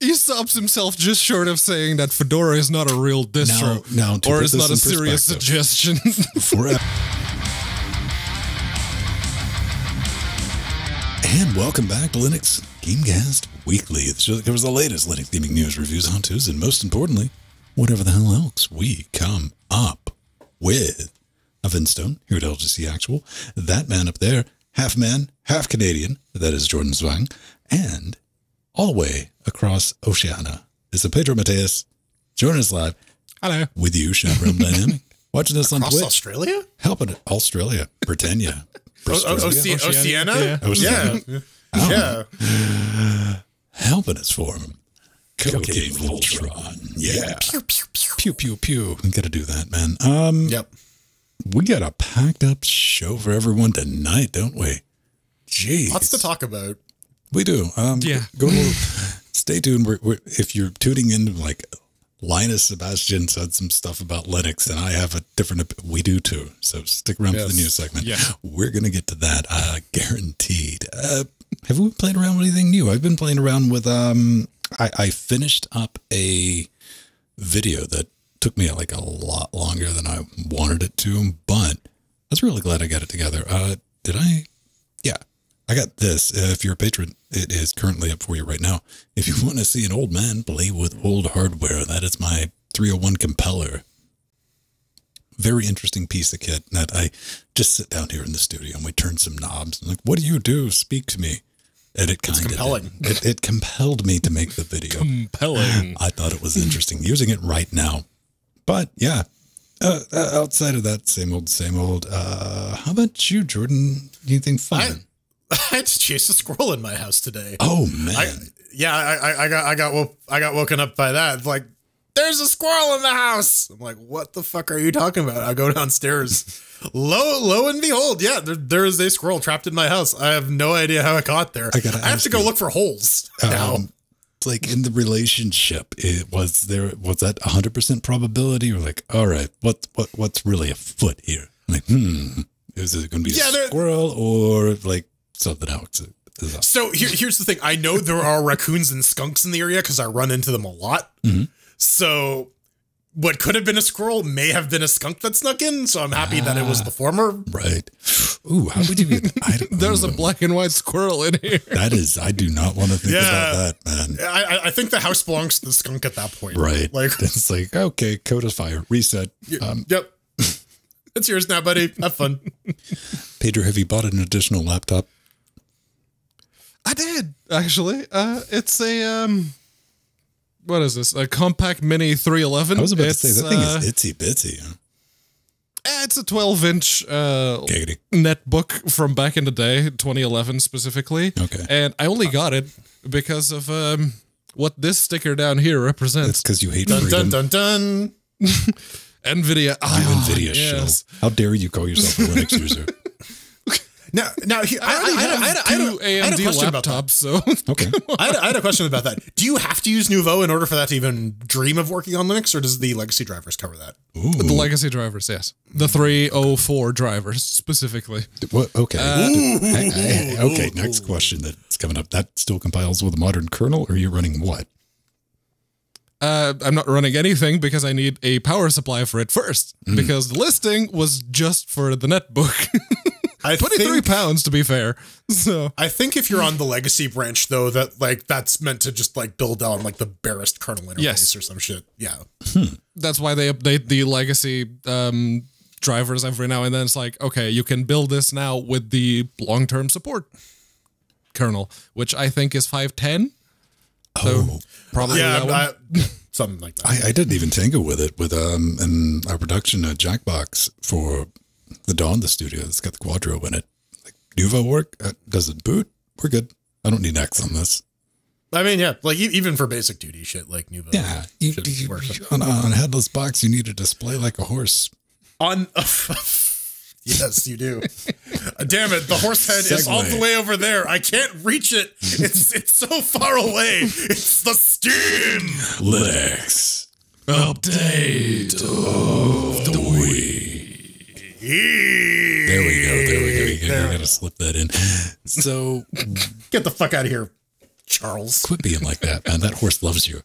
he stops himself just short of saying that Fedora is not a real distro, Now- now, or is not a serious suggestion. For and welcome back to Linux Gamecast Weekly, the show that covers the latest Linux gaming news, reviews, on tos, and most importantly, whatever the hell else we come up with. A Venn Stone here at LGC Actual. That man up there, half man, half Canadian, that is Jordan Zwang, and all the way across Oceania This is the Pedro Mateus joining us live Hello. with you, Shot Realm Dynamic. Watching us on Across Twitch. Australia? Helping it. Australia, Britannia. Oh, oh, Oce- Oceania? Yeah. Oceania. Yeah. Yeah. Helping us for him. Cocaine Voltron. Yeah. Pew, pew, pew. Pew, pew, pew. We got to do that, man. Um, Yep. We got a packed up show for everyone tonight, don't we? Jeez. Lots to talk about. We do. Um, Yeah. Go stay tuned. We're, we're, if you're tuning in, like Linus Sebastian said some stuff about Linux, and I have a different. We do too. So stick around for the Yes. news segment. Yeah. We're gonna get to that, uh, guaranteed. Uh, have we played around with anything new? I've been playing around with. Um, I, I finished up a video that took me like a lot longer than I wanted it to, but I was really glad I got it together. Uh, did I? I got this. Uh, if you're a patron, it is currently up for you right now. If you want to see an old man play with old hardware, that is my 301 compeller. Very interesting piece of kit that I just sit down here in the studio and we turn some knobs. I'm like, what do you do? Speak to me. And it kind of compelling. It, it compelled me to make the video. Compelling. I thought it was interesting using it right now. But yeah, uh, uh, outside of that, same old, same old. Uh, how about you, Jordan? Anything fun? I had to chase a squirrel in my house today. oh man, I, yeah, I, I, I got I got woke, I got woken up by that. Like, there's a squirrel in the house. I'm like, what the fuck are you talking about? I go downstairs. lo, lo and behold, yeah, there, there is a squirrel trapped in my house. I have no idea how it got there. I gotta I have to go you. look for holes now. um, like in the relationship, it was there was that hundred percent probability, or like, all right, what what what's really afoot here? I'm like, hmm, is it going to be Yeah, a squirrel or like something else? Is that- So here, here's the thing. I know there are raccoons and skunks in the area because I run into them a lot. Mhm. So what could have been a squirrel may have been a skunk that snuck in. So I'm happy that it was the former. Right. Ooh, how would you get? I There's a black and white squirrel in here. That is, I do not want to think Yeah. about that, man. I, I- I think the house belongs to the skunk at that point. Right. Like, it's like, okay, code is fire, reset. Um, yep. it's yours now, buddy. Have fun. Pedro, have you bought an additional laptop? I did actually. Uh, it's a um, what is this? A Compaq mini 311. I was about it's, to say that thing uh, is itsy bitsy. huh? It's a 12 inch uh, Giggity. netbook from back in the day, 2011 specifically. Okay. And I only got it because of um, what this sticker down here That's represents. because you hate Dun freedom. dun dun dun. Nvidia. You Ah, Nvidia yes. show. How dare you call yourself a Linux user? Now, now, he, I, I, already I, had a- I, had a- I had two a- I had a AMD question about that. laptops, so Okay. I had, a- I had a question about that. Do you have to use Nouveau in order for that to even dream of working on Linux, or does the legacy drivers cover that? the legacy drivers, yes, the 304 drivers specifically. What, okay. Uh, Hey, hey, okay. Next question that's coming up. That still compiles with a modern kernel, or are you running what? Uh, I'm not running anything because I need a power supply for it first. Mm. Because the listing was just for the netbook. I 23 think, pounds to be fair. So I think if you're on the legacy branch, though, that like that's meant to just like build on like the barest kernel interface Yes. or some shit. Yeah. that's why they update the legacy um, drivers every now and then. It's like, okay, you can build this now with the long term support kernel, which I think is 510. So Oh, probably Yeah. that. I- something like that. I, I didn't even tango with it with um in our production uh, Jackbox for the Dawn the studio. It's got the Quadro in it. Like Nouveau work uh, does it boot? We're good. I don't need X on this. I mean, yeah, like even for basic duty shit like Nouveau. Yeah, you, you- on, on a headless box, you need a display like a horse. On. yes, you do. Uh, Damn it! The horse head is all the way over there. I can't reach it. It's it's so far away. It's the steam. Linux Update of the week. There we go. There we go. You gotta, you gotta slip that in. So Get the fuck out of here. Charles. Quit being like that, man. That horse loves you.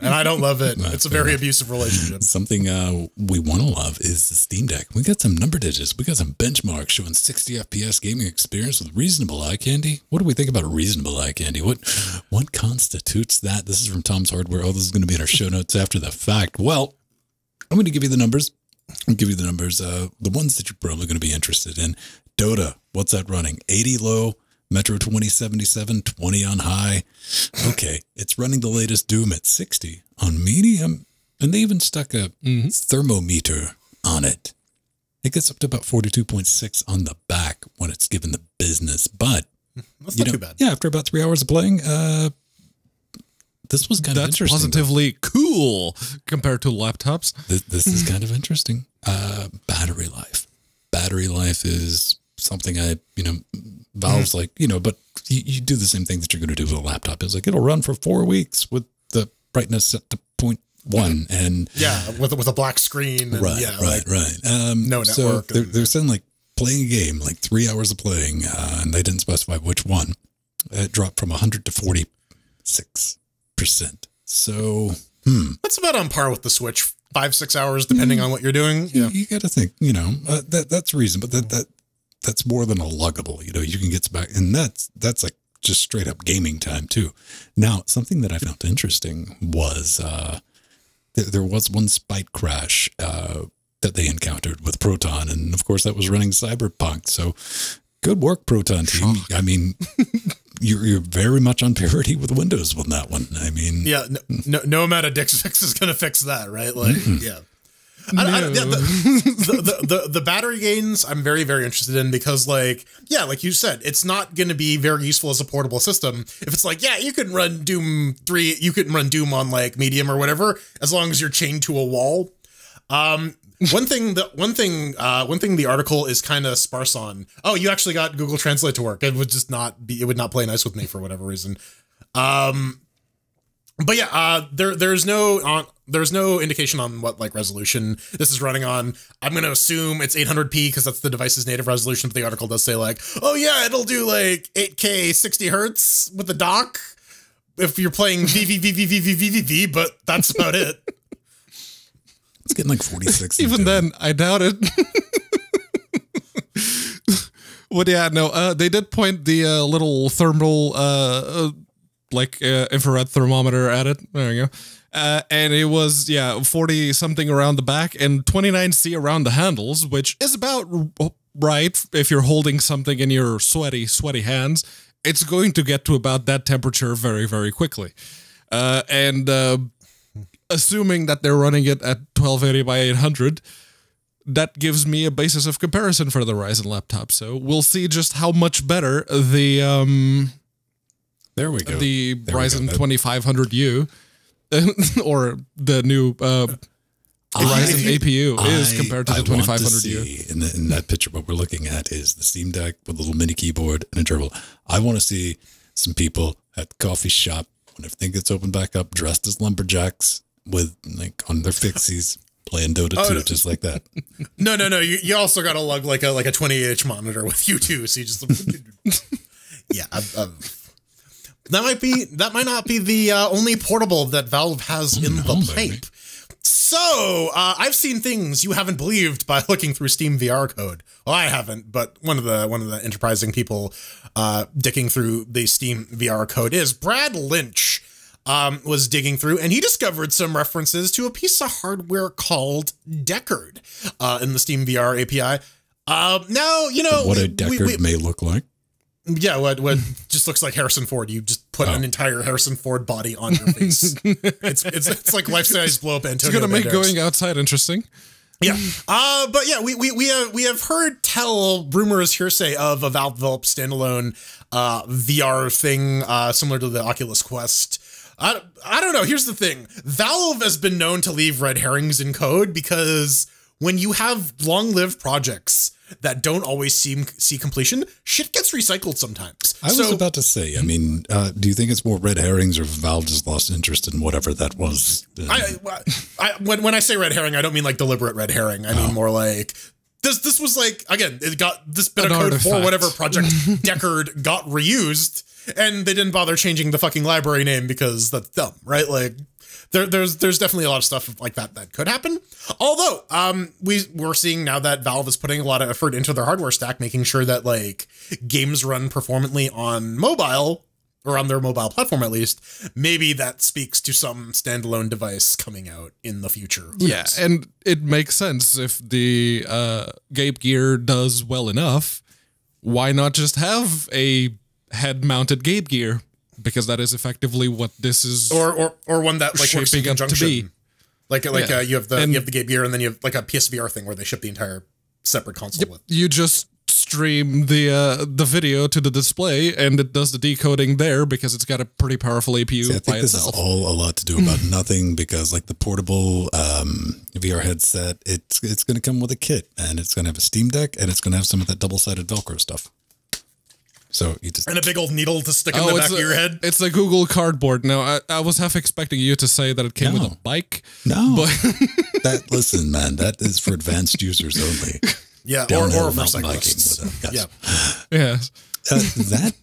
And I don't love it. it's a very abusive relationship. Something uh, we want to love is the Steam Deck. We got some number digits. We got some benchmarks showing 60 FPS gaming experience with reasonable eye candy. What do we think about a reasonable eye candy? What what constitutes that? This is from Tom's Hardware. Oh, this is going to be in our show notes after the fact. Well, I'm going to give you the numbers. I'll give you the numbers. Uh, the ones that you're probably going to be interested in. Dota, what's that running? 80 low, Metro 2077, 20 on high. Okay, it's running the latest Doom at 60 on medium, and they even stuck a thermometer on it. It gets up to about 42.6 on the back when it's given the business, but That's you know, too bad. yeah, after about three hours of playing, uh, this was kind of That's interesting. positively cool compared to laptops. This, this is kind of interesting. Uh, battery life. Battery life is something I, you know, Valve's like, you know, but you, you do the same thing that you're going to do with a laptop. It's like it'll run for four weeks with the brightness set to point one, and Yeah, with with a black screen. And right, yeah, right, like, right. Um, no So network they're, and- they're saying like playing a game, like three hours of playing, uh, and they didn't specify which one. It dropped from 100 to 46 percent. So, hmm. That's about on par with the Switch. Five six hours, depending on what you're doing. you, Yeah. you got to think, you know, uh, that that's reason, but that that that's more than a luggable. You know, you can get back, and that's that's like just straight up gaming time too. Now, something that I found interesting was uh, there, there was one spike crash uh, that they encountered with Proton, and of course that was running Cyberpunk. So, good work, Proton team. I mean. You're, you're very much on parity with Windows on that one. I mean, Yeah, no, no, no amount of Dix fix is going to fix that, right? Like, yeah. I, I, yeah, the, the, the, the, the battery gains I'm very, very interested in because, like, yeah, like you said, it's not going to be very useful as a portable system. If it's like, yeah, you can run Doom 3, you can run Doom on like medium or whatever, as long as you're chained to a wall. Um, one thing that one thing uh one thing the article is kind of sparse on. Oh, you actually got Google Translate to work. It would just not be it would not play nice with me for whatever reason. Um but yeah, uh there there's no on there's no indication on what like resolution this is running on. I'm to assume it's 800p because that's the device's native resolution, but the article does say like, "Oh yeah, it'll do like 8k 60 hertz with the dock." If you're playing VVVVVVVV, but that's about it. It's getting like 46. Even then, I doubt it. but yeah, no, uh, they did point the uh, little thermal, uh, uh, like uh, infrared thermometer at it. There you go. Uh, and it was yeah, forty something around the back and twenty nine C around the handles, which is about right if you're holding something in your sweaty, sweaty hands. It's going to get to about that temperature very, very quickly. Uh, and uh, assuming that they're running it at 1280 by 800 that gives me a basis of comparison for the Ryzen laptop so we'll see just how much better the um there we go. the There Ryzen go. 2500U or the new uh Ryzen APU is I- compared to the 2500U in, the, in that picture, what we're looking at is the Steam Deck with a little mini keyboard and a gerbil. I want to see some people at the coffee shop when everything gets opened back up, dressed as lumberjacks with like on their fixies, playing Dota Oh, 2, no. just like that. No, no, no. You, you also got to lug like a like a 20 inch monitor with you too. So you just yeah. I've, I've, that might be that might not be the uh, only portable that Valve has in know, the baby. pipe. So uh, I've seen things you haven't believed by looking through Steam VR code. Well, I haven't, but one of the one of the enterprising people uh, dicking through the Steam VR code is Brad Lynch. Um, was digging through and he discovered some references to a piece of hardware called Deckard uh, in the Steam VR API. Um, now you know what we- a Deckard we- may look like. yeah, what what just looks like Harrison Ford. You just put an entire Harrison Ford body on your face. it's it's it's like life size blow up it's gonna make Banderas. going outside interesting Yeah. Uh, but yeah, we we we have we have heard tell rumors hearsay of a Valve developed standalone uh, VR thing uh, similar to the Oculus Quest. I, I don't know. Here's the thing. Valve has been known to leave red herrings in code because when you have long-lived projects that don't always seem, see completion, shit gets recycled sometimes. I was about to say, I mean, uh, do you think it's more red herrings or Valve just lost interest in whatever that was? Uh, I, I when when I say red herring, I don't mean like deliberate red herring. I mean more like this. This was like again, it got this bit An of code for whatever project Deckard got reused, and they didn't bother changing the fucking library name because that's dumb, right? Like there, there's there's definitely a lot of stuff like that that could happen. Although um we we're seeing now that Valve is putting a lot of effort into their hardware stack, making sure that like games run performantly on mobile or on their mobile platform at least. Maybe that speaks to some standalone device coming out in the future. Yeah, knows? and it makes sense if the uh, Gabe Gear does well enough. Why not just have a head-mounted Gabe Gear? Because that is effectively what this is. or or or one that like works in Shaping up to conjunction. be. Like like Yeah. uh, you have the And- you have the Game Gear and then you have like a PSVR thing where they ship the entire separate console with. you just stream the uh, the video to the display, and it does the decoding there because it's got a pretty powerful APU See, I by think this itself. is all a lot to do about nothing because like the portable um, VR headset, it's it's going to come with a kit and it's going to have a Steam Deck and it's going to have some of that double sided Velcro stuff. So you just And a big old needle to stick in the Oh, back it's of your head. It's a Google Cardboard. Now, I, I was half expecting you to say that it came with a bike, no but that listen, man, that is for advanced users only. Yeah, or, Downhill or for mountain biking cyclists. with a yes. Yeah. yes. uh, that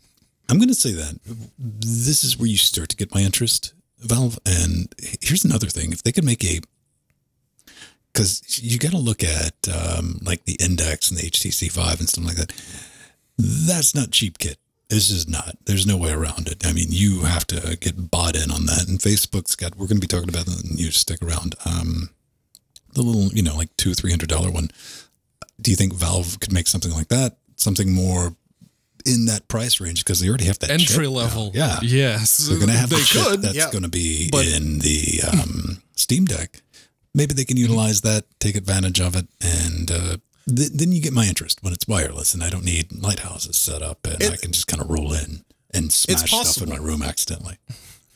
I'm going to say that this is where you start to get my interest, Valve. And here's another thing: if they could make a, because you got to look at um, like the Index and the HTC Vive and stuff like that. That's not cheap kit. This is not. There's no way around it. I mean, you have to get bought in on that. And Facebook's got. We're going to be talking about that. And you stick around. Um, the little, you know, like two, three hundred dollar one. Do you think Valve could make something like that? Something more in that price range because they already have that chip Entry now. level. Yeah, Yes. they're going to have they the could. that's yeah. going to be But- in the um, Steam Deck. Maybe they can utilize that, take advantage of it, and uh, th- then you get my interest when it's wireless and I don't need lighthouses set up and I can just kind of roll in and smash stuff in my room accidentally.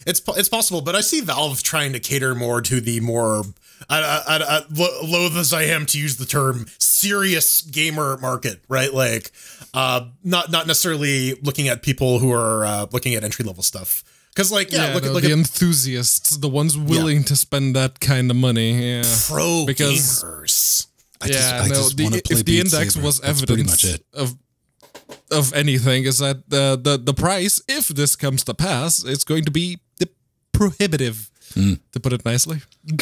It's it's possible, but I see Valve trying to cater more to the more, I, I, I, I, lo- loath as I am to use the term, serious gamer market, right? Like, uh, not not necessarily looking at people who are uh, looking at entry level stuff. Because, like, yeah, Yeah, look no, at look the at enthusiasts, the ones willing to spend that kind of money. Yeah. pro because- gamers. I yeah, just, I no. just the, want to play if the index Saber. was evidence of of anything, is that the the the price, if this comes to pass, it's going to be the prohibitive, Hmm. to put it nicely.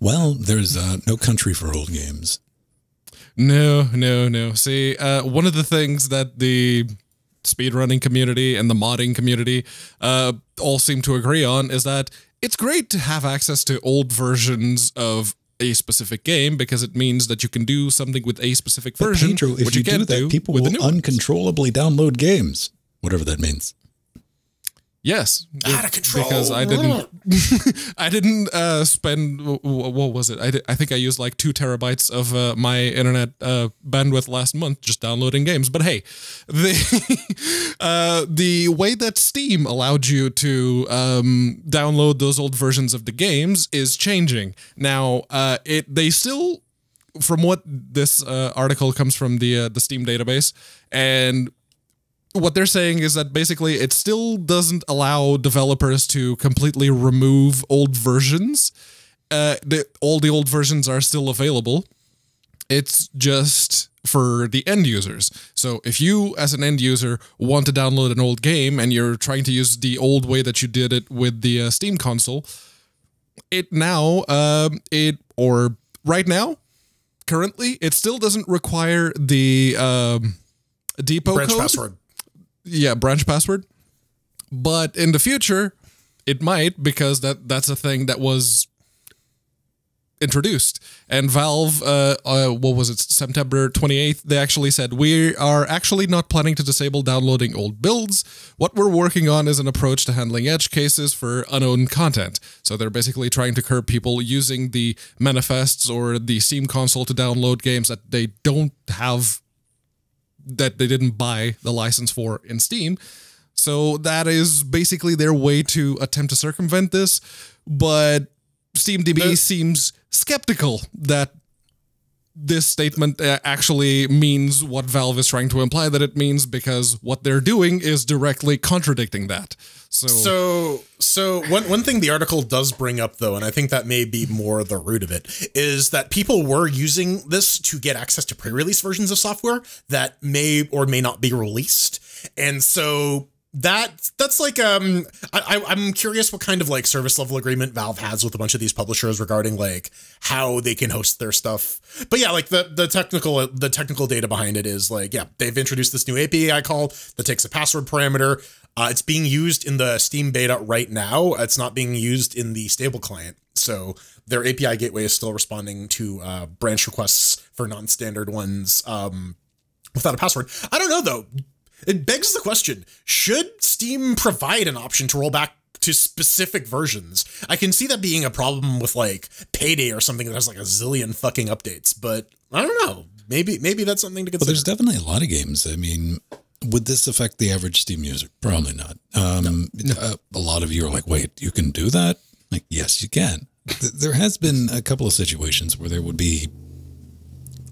Well, there's uh, no country for old games. No, no, no. See, uh, one of the things that the speedrunning community and the modding community uh, all seem to agree on is that it's great to have access to old versions of a specific game because it means that you can do something with a specific But version, Pedro, if which you, you do that, people with will uncontrollably download games, whatever that means. Yes, Out of control. Because I didn't, I didn't uh, spend wh- wh- what was it? I, did, I think I used like two terabytes of uh, my internet uh, bandwidth last month just downloading games. But hey, the uh, the way that Steam allowed you to um, download those old versions of the games is changing now. Uh, it they still from what this uh, article comes from the uh, the Steam database, and what they're saying is that basically it still doesn't allow developers to completely remove old versions. Uh, the, all the old versions are still available. It's just for the end users. So if you, as an end user, want to download an old game and you're trying to use the old way that you did it with the uh, Steam console, it now, um, it or right now, currently, it still doesn't require the um, depot Branch code password. Yeah branch password. But in the future it might because that that's a thing that was introduced. And valve uh, uh what was it september 28th they actually said we are actually not planning to disable downloading old builds. What we're working on is an approach to handling edge cases for unowned content. So they're basically trying to curb people using the manifests or the steam console to download games that they don't have that they didn't buy the license for in Steam. So that is basically their way to attempt to circumvent this. But SteamDB seems skeptical that this statement uh, actually means what Valve is trying to imply that it means because what they're doing is directly contradicting that. So, So, so one one thing the article does bring up, though, and I think that may be more the root of it, is that people were using this to get access to pre-release versions of software that may or may not be released, and so that that's like um I, i'm curious what kind of like service level agreement valve has with a bunch of these publishers regarding like how they can host their stuff. But yeah like the the technical the technical data behind it is like yeah they've introduced this new api call that takes a password parameter. Uh, it's being used in the steam beta right now. It's not being used in the stable client. So their api gateway is still responding to uh, branch requests for non-standard ones um without a password. I don't know though it begs the question should Steam provide an option to roll back to specific versions? I can see that being a problem with like Payday or something that has like a zillion fucking updates, but I don't know. Maybe maybe that's something to consider. Well, there's definitely a lot of games. I mean, would this affect the average Steam user? Probably not. Um, no. a, a lot of you are like, wait, you can do that? Like, yes, you can. There has been a couple of situations where there would be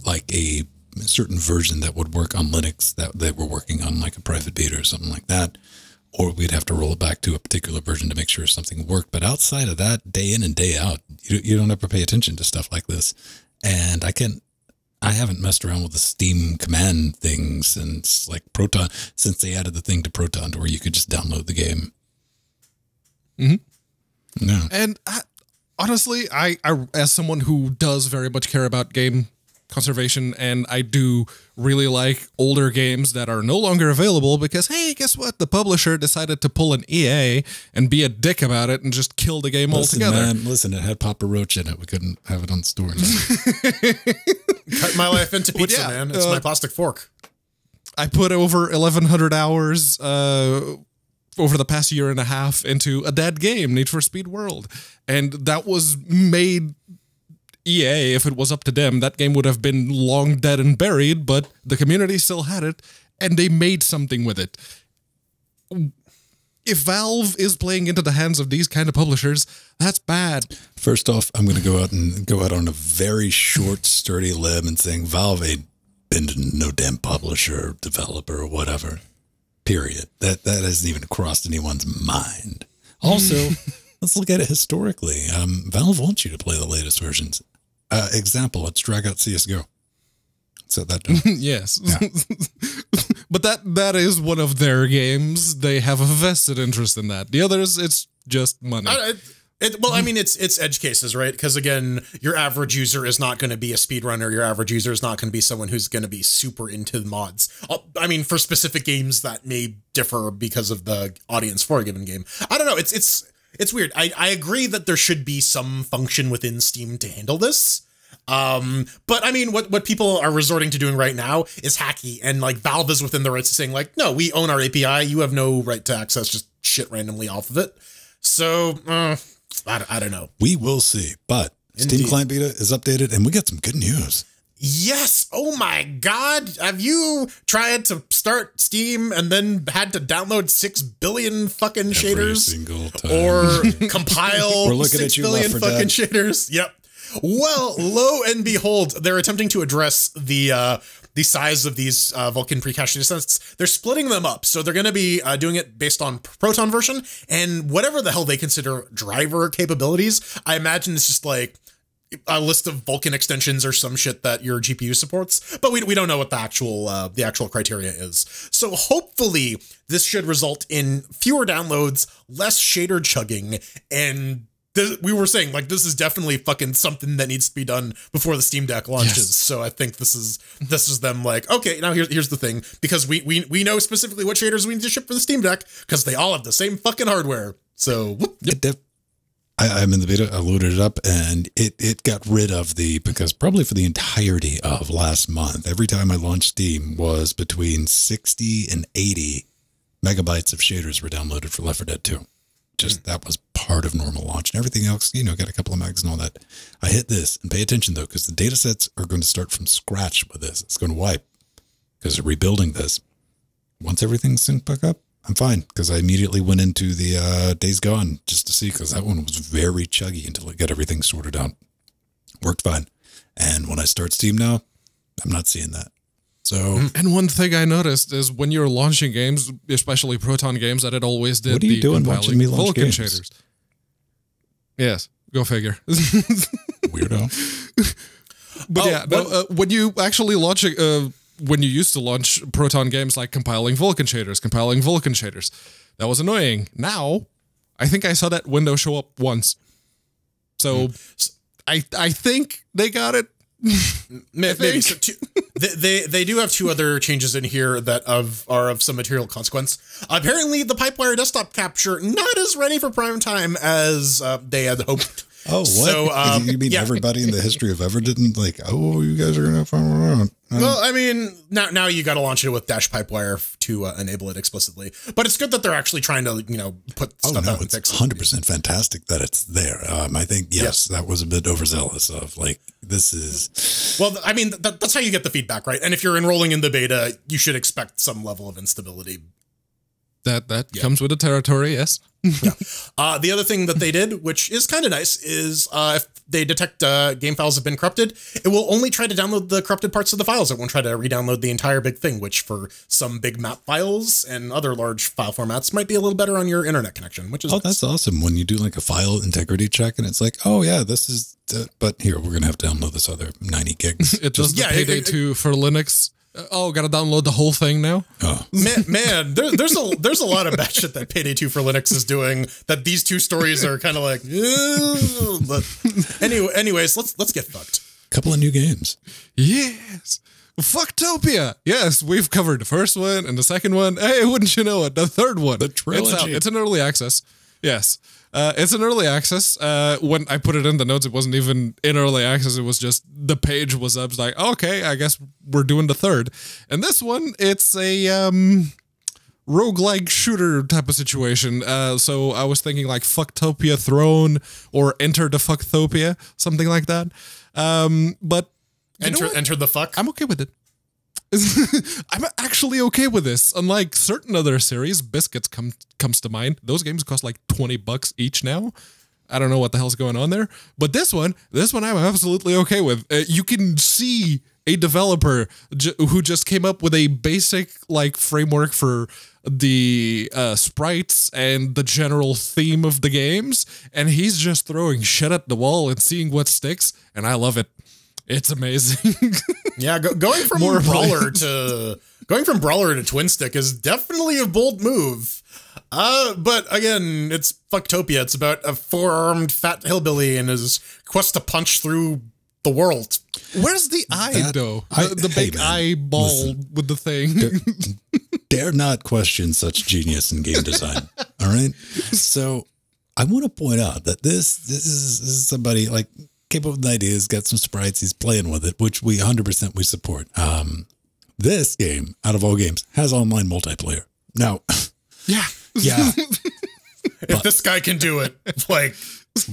like a certain version that would work on Linux that they were working on like a private beta or something like that. Or we'd have to roll it back to a particular version to make sure something worked. But outside of that, day in and day out, you, you don't have to pay attention to stuff like this. And I can I haven't messed around with the Steam command thing since like Proton, since they added the thing to Proton to where you could just download the game. Mm-hmm. No. And I, honestly, I, I, as someone who does very much care about game conservation and I do really like older games that are no longer available because hey, guess what? The publisher decided to pull an EA and be a dick about it and just kill the game listen, altogether. Man, listen, it had Papa Roach in it. We couldn't have it on store. Cut my life into pizza, yeah, man. It's uh, my plastic fork. I put over 1100 hours uh, over the past year and a half into a dead game, Need for Speed World. And that was made EA, if it was up to them, that game would have been long dead and buried, but the community still had it, and they made something with it. If Valve is playing into the hands of these kind of publishers, that's bad. First off, I'm going to go out and go out on a very short, sturdy limb and saying Valve ain't been to no damn publisher, developer, or whatever. Period. That that hasn't even crossed anyone's mind. Also, let's look at it historically. Um, Valve wants you to play the latest versions. Uh, example, let's drag out CSGO. Set that down. yes. Yeah. but that that is one of their games. They have a vested interest in that. The others, it's just money. I, it, well, I mean, it's it's edge cases, right? Because again, your average user is not going to be a speedrunner. Your average user is not going to be someone who's going to be super into the mods. I mean, for specific games that may differ because of the audience for a given game. I don't know. It's it's it's weird. I, I agree that there should be some function within Steam to handle this. Um, but I mean, what, what people are resorting to doing right now is hacky, and like Valve is within the rights of saying, like, no, we own our API. You have no right to access just shit randomly off of it. So, uh, I, I don't know. We will see. But Indeed. Steam Client Beta is updated, and we got some good news. Yes. Oh my God. Have you tried to start Steam and then had to download six billion fucking Every shaders? Or compile We're looking six at you billion fucking dead. shaders? Yep. Well, lo and behold, they're attempting to address the uh, the size of these uh, Vulkan pre-cache sets. They're splitting them up, so they're going to be uh, doing it based on Proton version and whatever the hell they consider driver capabilities. I imagine it's just like a list of Vulkan extensions or some shit that your GPU supports, but we, we don't know what the actual uh, the actual criteria is. So hopefully this should result in fewer downloads, less shader chugging, and this, we were saying like this is definitely fucking something that needs to be done before the Steam Deck launches. Yes. So I think this is this is them like okay now here's here's the thing because we we we know specifically what shaders we need to ship for the Steam Deck because they all have the same fucking hardware. So whoop, yep. I, am in the beta. I loaded it up and it, it got rid of the, because probably for the entirety of last month, every time I launched Steam was between 60 and 80 megabytes of shaders were downloaded for Left 4 Dead 2. Just hmm. that was part of normal launch and everything else, you know, got a couple of megs and all that. I hit this and pay attention though, because the data sets are going to start from scratch with this. It's going to wipe because they're rebuilding this. Once everything's synced back up, I'm fine because I immediately went into the uh, Days Gone just to see because that one was very chuggy until I get everything sorted out. Worked fine. And when I start Steam now, I'm not seeing that. So mm-hmm. and one thing I noticed is when you're launching games, especially Proton games, that it always did. What are you doing watching me launch games? shaders. Yes, go figure. Weirdo. but oh, yeah, but, uh, when you actually launch a, uh, when you used to launch Proton games like compiling Vulkan shaders, compiling Vulkan shaders, that was annoying. Now, I think I saw that window show up once. So I I think they got it. May- Maybe so two, they, they they do have two other changes in here that of are of some material consequence. Apparently, the Pipewire desktop capture not as ready for prime time as uh, they had hoped. Oh, what? So, um, you mean yeah. everybody in the history of ever didn't like? Oh, you guys are gonna have fun around. Well, I mean, now now you got to launch it with Dash Pipewire to uh, enable it explicitly. But it's good that they're actually trying to you know put Oh stuff no, out it's hundred percent fantastic that it's there. Um, I think yes, that was a bit overzealous. Of like, this is Well, I mean, th- that's how you get the feedback, right? And if you're enrolling in the beta, you should expect some level of instability. That that comes with the territory, yes. Uh, the other thing that they did, which is kind of nice, is uh, if they detect uh, game files have been corrupted, it will only try to download the corrupted parts of the files. It won't try to re-download the entire big thing, which for some big map files and other large file formats might be a little better on your internet connection, which is oh, nice. that's awesome. When you do like a file integrity check, and it's like, oh yeah, this is. Uh, but here we're gonna have to download this other ninety gigs. It does the Yeah, it- payday it- two for Linux. Uh, Oh, gotta download the whole thing now. oh, man, man there, there's a there's a lot of bad shit that Payday 2 for Linux is doing that these two stories are kind of like but anyway anyways let's let's get fucked couple of new games. Yes. FukTopia. Yes, we've covered the first one and the second one. Hey, wouldn't you know it? The third one. The It's out. trilogy. It's an early access. Yes. Uh, it's an early access. Uh, when I put it in the notes, it wasn't even in early access. It was just the page was up. It's like, okay, I guess we're doing the third. And this one, it's a um, roguelike shooter type of situation. Uh, so I was thinking like FukTopia Throne or Enter the FukTopia, something like that. Um, but enter enter the fuck I'm okay with it. I'm actually okay with this. Unlike certain other series, Biscuits come, comes to mind. Those games cost like 20 bucks each now. I don't know what the hell's going on there. But this one, this one I'm absolutely okay with. Uh, you can see a developer who just came up with a basic like framework for the uh, sprites and the general theme of the games, and he's just throwing shit at the wall and seeing what sticks, and I love it. It's amazing. Yeah, go, going from More brawler to going from brawler to twin stick is definitely a bold move. Uh, but again, it's FukTopia. It's about a four-armed fat hillbilly and his quest to punch through the world. Where's the eye That- though? I- The, the hey, big man, eyeball listen. with the thing. Dare not question such genius in game design. all right. So I want to point out that this this is, this is somebody like capable with ideas, got some sprites, he's playing with it, which we 100% we support. Um, this game, out of all games, has online multiplayer. Now, yeah. yeah, If this guy can do it, like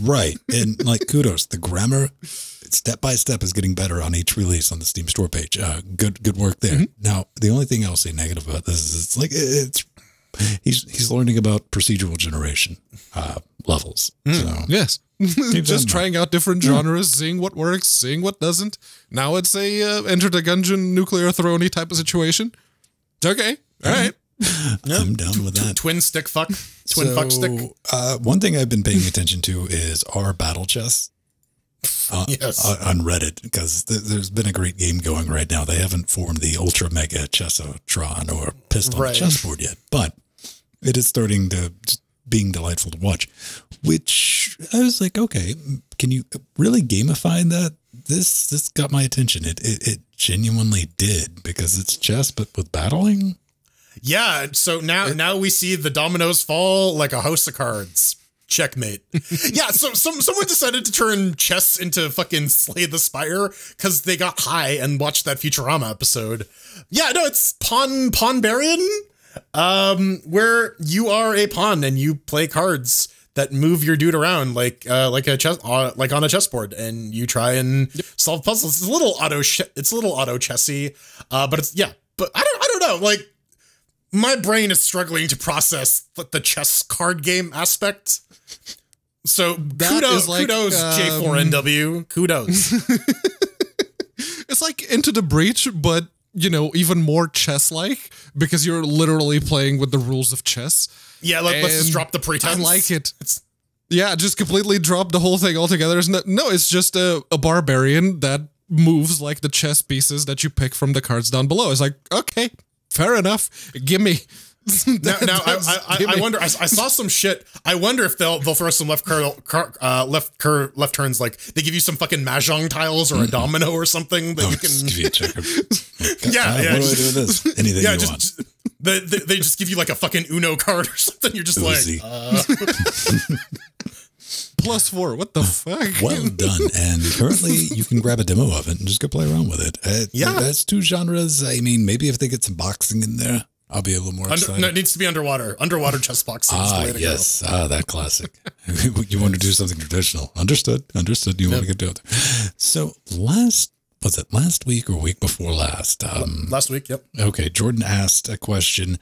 right. And like kudos, the grammar step by step is getting better on each release on the Steam store page. Uh, good good work there. Now, the only thing I'll say negative about this is it's like it's he's he's learning about procedural generation uh, levels. So Yes. Just trying out different genres, seeing what works, seeing what doesn't. Now it's a uh, enter the gungeon nuclear throny type of situation. It's okay. All right. I'm down with that. twin stick fuck, twin fuck stick. Uh, one thing I've been paying attention to is our battle chess. Uh, Yes. uh, on Reddit because th- there's been a great game going right now. They haven't formed the Ultra Mega Chessotron or Pistol Right. chessboard yet, but it is starting to being delightful to watch. Which I was like, okay, can you really gamify that? This this got my attention. It it, it genuinely did because it's chess, but with battling. Yeah, so now now we see the dominoes fall like a house of cards. Checkmate. yeah, so some someone decided to turn chess into fucking Slay the Spire because they got high and watched that Futurama episode. Yeah, no, it's Pawn Pawnbarian, um, where you are a pawn and you play cards that move your dude around like uh, like a chess uh, like on a chessboard, and you try and solve puzzles. It's a little auto sh- it's a little auto chessy, uh, but it's yeah. But I don't I don't know like my brain is struggling to process the, chess card game aspect. So kudos, like, kudos, um, J4NW, kudos. It's like Into the Breach, but you know, even more chess-like because you're literally playing with the rules of chess. Yeah, let, us just drop the pretense. I like it. It's Yeah, just completely drop the whole thing altogether. It's no, no, it's just a, a barbarian that moves like the chess pieces that you pick from the cards down below. It's like, okay, fair enough. Give me. Now, now I, I, I, I wonder. I, I saw some shit. I wonder if they'll they'll throw some left curl, cur, uh, left cur, left turns. Like they give you some fucking mahjong tiles or a domino or something that Oh, you just can. give you a checker. Yeah, Ah, yeah, What do I do with this? Anything Yeah, you just, want. just they, they, they just give you like a fucking Uno card or something. You're just Uzi. like, uh, plus four. What the fuck? Well done. And currently, you can grab a demo of it and just go play around with it. Uh, Yeah. that's two genres. I mean, maybe if they get some boxing in there, I'll be a little more under, excited. no, it needs to be underwater. Underwater chess boxing Ah, yes. Ah, that classic. you want to do something traditional. Understood. Understood. You want to get to it. So last, was it last week or week before last? Um. Last week, yep. okay. Jordan asked a question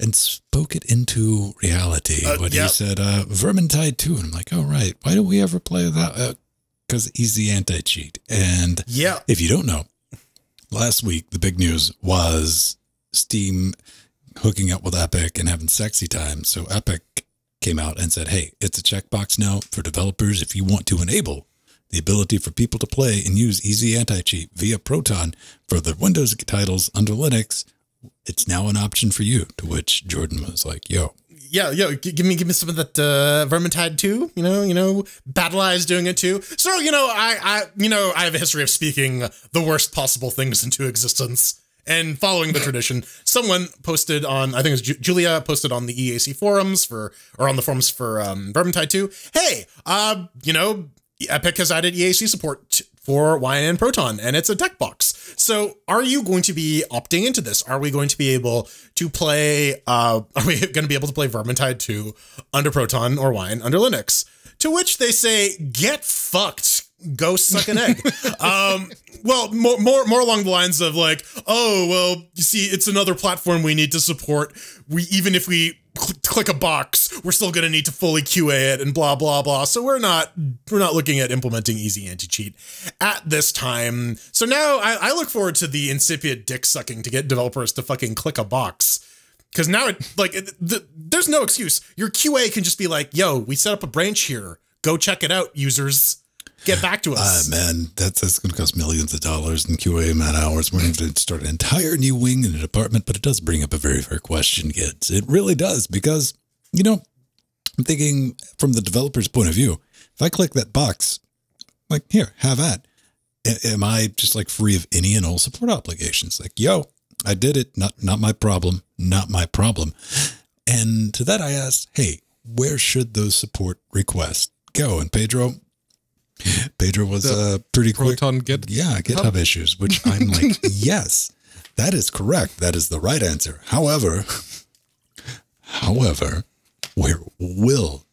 and spoke it into reality Uh, when yeah. he said, uh, Vermintide 2. And I'm like, oh, right. Why don't we ever play that? Because he's the anti cheat. And Yeah, if you don't know, last week the big news was Steam hooking up with Epic and having sexy time. So Epic came out and said, "Hey, it's a checkbox now for developers if you want to enable the ability for people to play and use Easy Anti-Cheat via Proton for the Windows titles under Linux. It's now an option for you." To which Jordan was like, "Yo, yeah, yo, Give me, give me some of that uh, Vermintide too. You know, you know, BattlEye's doing it too. So you know, I, I, you know, I have a history of speaking the worst possible things into existence. And following the tradition, someone posted on, I think it was Ju- Julia posted on the EAC forums for, or on the forums for um, Vermintide 2. Hey, uh, you know, Epic has added EAC support for YN and Proton, and it's a deck box. So, are you going to be opting into this? Are we going to be able to play? Uh, are we going to be able to play Vermintide 2 under Proton or Wine under Linux? To which they say, "Get fucked." Go suck an egg. um, well, more, more, more along the lines of like, oh, well, you see, it's another platform we need to support. We even if we cl- click a box, we're still going to need to fully QA it and blah blah blah. So we're not we're not looking at implementing easy anti cheat at this time. So now I, I look forward to the incipient dick sucking to get developers to fucking click a box. Because now it like it, the, there's no excuse. Your QA can just be like, "Yo, we set up a branch here. Go check it out, users. Get back to us." Uh, man, that's, that's going to cost millions of dollars in QA man hours. We're going to start an entire new wing in a department, but it does bring up a very fair question, kids. It really does because, you know, I'm thinking from the developer's point of view, if I click that box, like, here, have at. A- Am I just like free of any and all support obligations? Like, yo, I did it. Not not my problem. Not my problem. And to that I asked, hey, where should those support requests go? And Pedro, Pedro was uh, pretty quick. Proton get Yeah, GitHub issues, which I'm like, yes, that is correct. That is the right answer. However, however, where will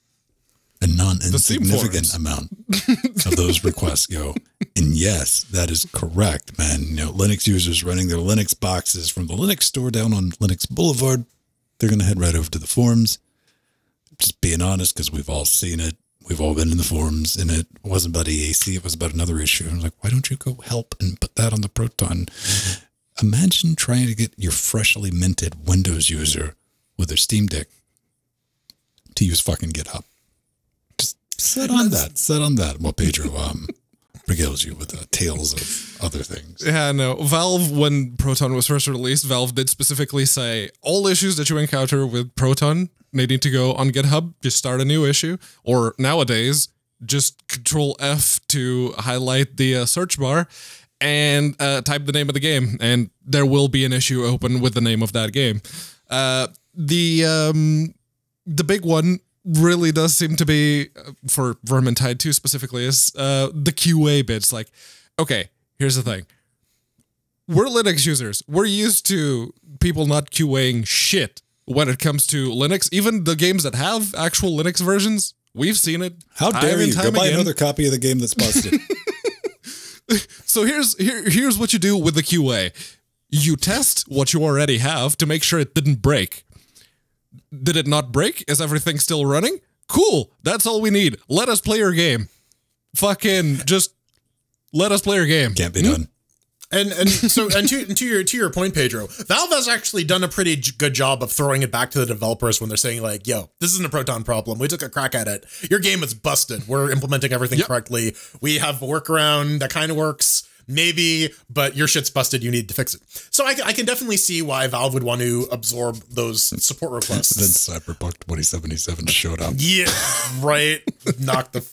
a non insignificant amount of those requests go? And yes, that is correct, man. You know, Linux users running their Linux boxes from the Linux store down on Linux Boulevard, they're going to head right over to the forums. Just being honest, because we've all seen it. We've all been in the forums, and it wasn't about EAC. It was about another issue. I'm like, why don't you go help and put that on the Proton? Imagine trying to get your freshly minted Windows user with their Steam Deck to use fucking GitHub. Just set on that. Set on that. Well, Pedro um, regales you with the tales of other things. Yeah, no. Valve, when Proton was first released, Valve did specifically say all issues that you encounter with Proton, they need to go on GitHub, just start a new issue. Or nowadays, just Control F to highlight the uh, search bar and uh, type the name of the game, and there will be an issue open with the name of that game. Uh, the um, the big one really does seem to be uh, for Vermintide 2 specifically is uh, the QA bits. Like, okay, here's the thing. We're Linux users. We're used to people not QAing shit when it comes to Linux. Even the games that have actual Linux versions, we've seen it. How dare you? Go buy again. another copy of the game that's busted. So here's here here's what you do with the QA. You test what you already have to make sure it didn't break. Did it not break? Is everything still running? Cool. That's all we need. Let us play your game. Fucking just let us play your game. Can't be done. Hmm? And and so and to, and to your to your point, Pedro, Valve has actually done a pretty j- good job of throwing it back to the developers when they're saying like, "Yo, this isn't a Proton problem. We took a crack at it. Your game is busted. We're implementing everything correctly. We have a workaround that kind of works. Maybe, but your shit's busted. You need to fix it. So I, I can definitely see why Valve would want to absorb those support requests. Then Cyberpunk 2077 showed up. Yeah, right. Knock the.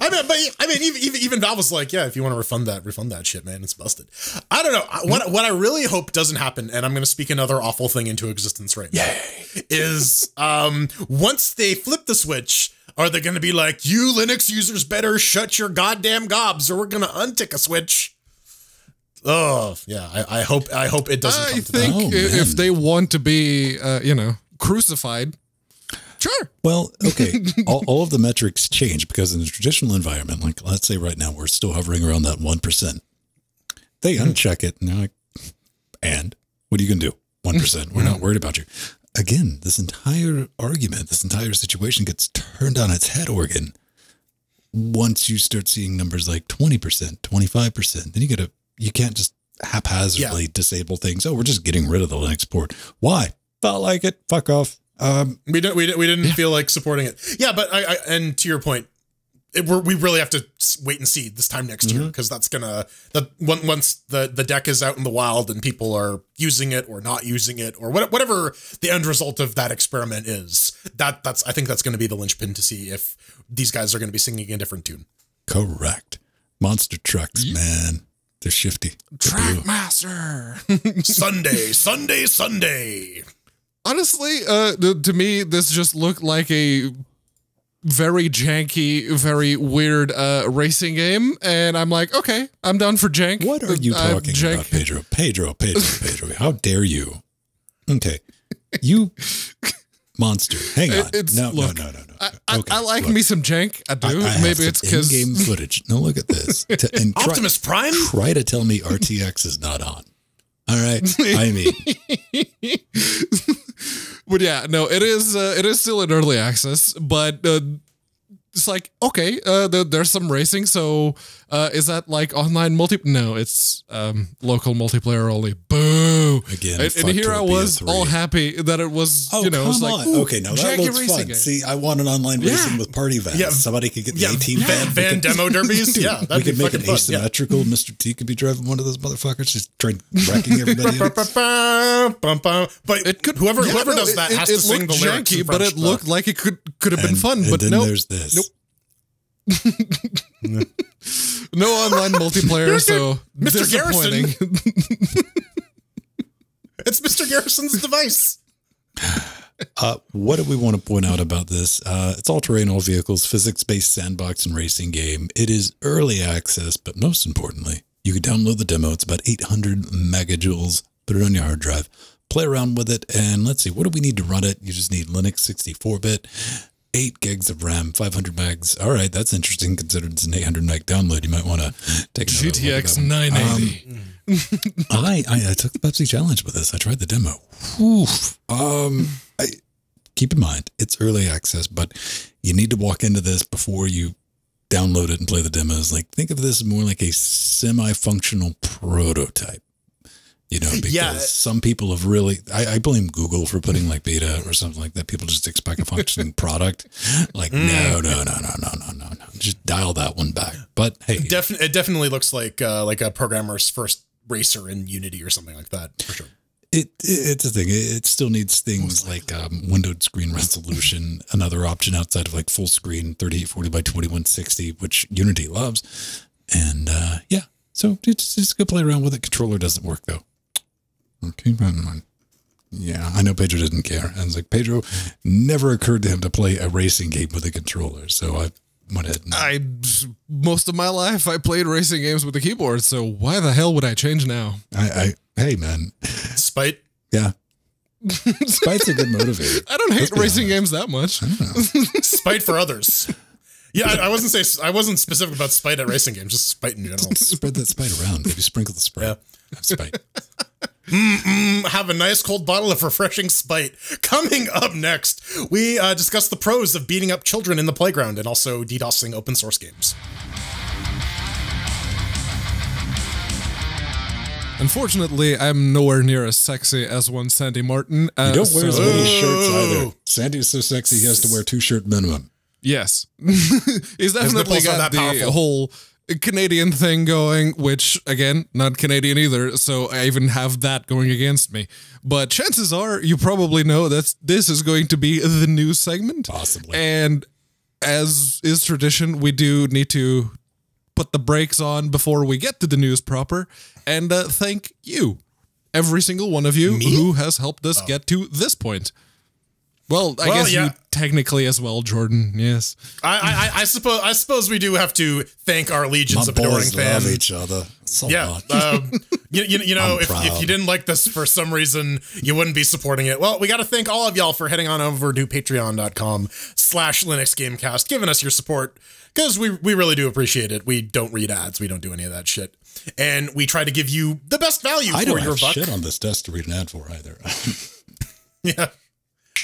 I mean, but I mean, even, even even Valve was like, yeah, if you want to refund that, refund that shit, man. It's busted. I don't know. What what I really hope doesn't happen, and I'm going to speak another awful thing into existence right now, is um once they flip the switch. Are they going to be like, you Linux users better shut your goddamn gobs or we're going to untick a switch? Oh, yeah. I, I hope I hope it doesn't I come to think Oh, i- if they want to be, uh, you know, crucified, sure. Well, okay. all, all of the metrics change because in a traditional environment, like let's say right now, we're still hovering around that 1%. They uncheck it and they're like, and what are you going to do? 1%. We're not worried about you. Again, this entire argument, this entire situation gets turned on its head, Oregon. Once you start seeing numbers like 20%, 25%, then you got to, you can't just haphazardly disable things. Oh, we're just getting rid of the Linux port. Why? Felt like it. Fuck off. Um, We didn't. We didn't. We didn't feel like supporting it. Yeah, but I. I and to your point, it, we're, we really have to wait and see this time next year because that's gonna that once the the deck is out in the wild and people are using it or not using it or what, whatever the end result of that experiment is. That that's I think that's going to be the linchpin to see if these guys are going to be singing a different tune. Correct. Monster trucks, man. They're shifty. Trackmaster. Sunday, Sunday, Sunday. Honestly, uh, th- to me, this just looked like a very janky, very weird uh, racing game, and I'm like, okay, I'm down for jank. What are you Uh, talking jank. about, Pedro? Pedro, Pedro, Pedro. How dare you? Okay. You monster. Hang on. It's- no, look, no, no, no, no. I, I, Okay, I like look. me some jank. I do. I, I Maybe some it's because in-game footage. No, look at this. To- and try, Optimus Prime. try to tell me RTX is not on. All right. I mean, But yeah, no, it is. Uh, it is still in early access, but uh, it's like okay, uh, there, there's some racing. So uh, is that like online multi? No, it's um, local multiplayer only. Boo! Again, and, and here I was all happy that it was. oh, you know, come it's like on. ooh, okay, now that looks fun. game. See, I want an online racing with party vans. Yeah. Somebody could get the Yeah, 18 van, van. van demo derbies. Dude, yeah, we could make it an fun. Yeah. asymmetrical. Mr. T could be driving one of those motherfuckers, just trying wrecking everybody. else. But It could whoever yeah, whoever no, does it- that it, has it to sing the looked lyrics. but French, it looked though. like it could could have been And- fun. But then no, there's this. no online multiplayer. so Mr. Garrison. disappointing. it's Mr. Garrison's device. Uh, what do we want to point out about this? Uh, it's all terrain, all vehicles, physics based sandbox and racing game. It is early access, but most importantly, you can download the demo. It's about 800 megajoules. Put it on your hard drive, play around with it, and let's see, what do we need to run it? You just need Linux 64 bit. 8 gigs of RAM, 500 megs. All right, that's interesting considering it's an 800 meg download. You might want to take another look at GTX that one. 980. I, I I took the Pepsi challenge with this. I tried the demo. Whew. Um, I keep in mind it's early access, but you need to walk into this before you download it and play the demos. Like think of this more like a semi-functional prototype you know, because yeah. some people have really, I, I, blame Google for putting like beta or something like that. People just expect a functioning product. Like, mm. no, no, no, no, no, no, no, no. Just dial that one back. But hey, it, def it definitely looks like, uh, like a programmer's first racer in Unity or something like that for sure. It, it, it's a thing. It, it still needs things like um, windowed screen resolution, another option outside of like full screen 3840 by 2160, which Unity loves. And uh, yeah, so just, just go play around with it. Controller doesn't work though. Keep that in mind. Yeah, I know Pedro didn't care. And it's like Pedro never occurred to him to play a racing game with a controller. So I went ahead and I most of my life I played racing games with the keyboard, so why the hell would I change now? I, I hey man, Spite. yeah. Spite's a good motivator. I don't hate racing honest. games that much. spite for others. Yeah, I, I wasn't say I wasn't specific about spite at racing games, just spite in general. Spread that spite around. Maybe sprinkle the spite. Yeah. Have spite. Have a nice cold bottle of refreshing spite. Coming up next, we uh, discuss the pros of beating up children in the playground and also DDoSing open source games. Unfortunately, I'm nowhere near as sexy as one Sandy Martin. Uh, You don't wear as many shirts either. Sandy's so sexy he has to wear two shirt minimum. Yes, he's definitely nipples are got that the powerful. whole Canadian thing going, which again, not Canadian either, so I even have that going against me. But chances are you probably know that this is going to be the news segment. Possibly. And as is tradition, we do need to put the brakes on before we get to the news proper. And uh, thank you, every single one of you who has helped us get to this point. Well, I Well, guess yeah. you technically as well, Jordan. Yes. I, I I suppose I suppose we do have to thank our My legions of adoring boys love each other. So Yeah, much. um, you, you, you know, if, if you didn't like this for some reason, you wouldn't be supporting it. Well, we got to thank all of y'all for heading on over to patreon.com slash Linux Gamecast, giving us your support, because we, we really do appreciate it. We don't read ads. We don't do any of that shit. And we try to give you the best value I for don't your have buck. shit on this desk to read an ad for either. Yeah.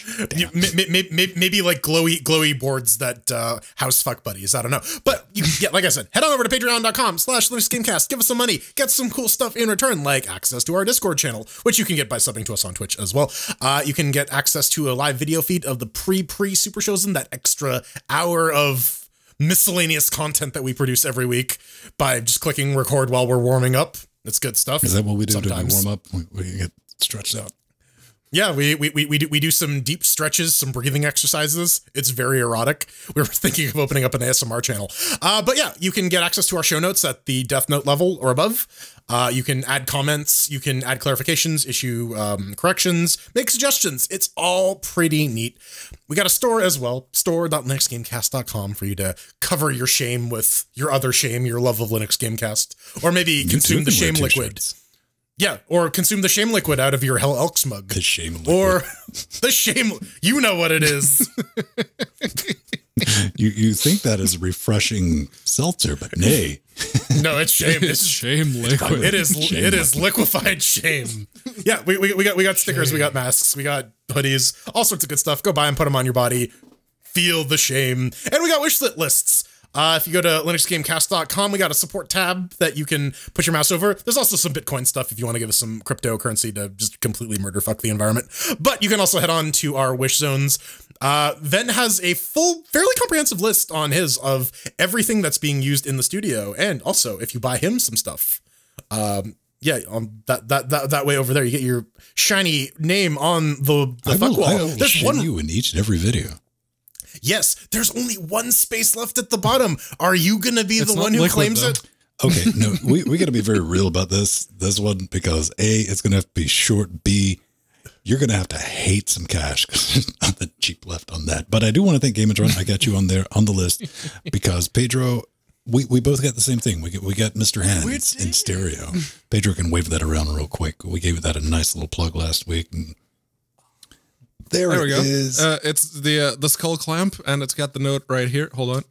You, may, may, may, maybe like glowy glowy boards that uh, house fuck buddies. I don't know. But you yeah, like I said, head on over to patreon.com slash Linux Gamecast. Give us some money. Get some cool stuff in return, like access to our Discord channel, which you can get by subbing to us on Twitch as well. Uh, you can get access to a live video feed of the pre-pre super shows and that extra hour of miscellaneous content that we produce every week by just clicking record while we're warming up. It's good stuff. Is that what we do Sometimes. to warm up? We, we get stretched out. Yeah, we, we, we, we, do, we do some deep stretches, some breathing exercises. It's very erotic. We were thinking of opening up an ASMR channel. Uh, but yeah, you can get access to our show notes at the Death Note level or above. Uh, you can add comments, you can add clarifications, issue um, corrections, make suggestions. It's all pretty neat. We got a store as well, store.linuxgamecast.com for you to cover your shame with your other shame, your love of Linux Gamecast, or maybe You consume the shame liquid. t-shirts. Yeah, or consume the shame liquid out of your Hell Elks mug. The shame liquid. Or the shame, you know what it is. you you think that is refreshing seltzer, but nay. No, it's shame. It's It's shame liquid. it is Shame it is liquefied shame. Yeah, we, we, we got we got stickers, we got masks, we got hoodies, all sorts of good stuff. Go buy and put them on your body, feel the shame, and we got wish lists. Uh, if you go to linuxgamecast.com, we got a support tab that you can put your mouse over. There's also some Bitcoin stuff if you want to give us some cryptocurrency to just completely murder fuck the environment. But you can also head on to our wish zones. Uh, Venn has a full, fairly comprehensive list on his of everything that's being used in the studio, and also if you buy him some stuff, um, yeah, on that that that that way over there, you get your shiny name on the the I fuck will, I will There's one you in each and every video. Yes, there's only one space left at the bottom. Are you gonna be It's the one who liquid, claims though. it? Okay, no, we, we got to be very real about this this one because a it's gonna have to be short. B you're gonna have to hate some cash because there's not the cheap left on that. But I do want to thank Gamatron. I got you on there on the list because Pedro. We, we both got the same thing. We get we got Mr. Hands in stereo. Pedro can wave that around real quick. We gave that a nice little plug last week. And there, There it we go. is. Uh, it's the uh, the skull clamp, and it's got the note right here. Hold on.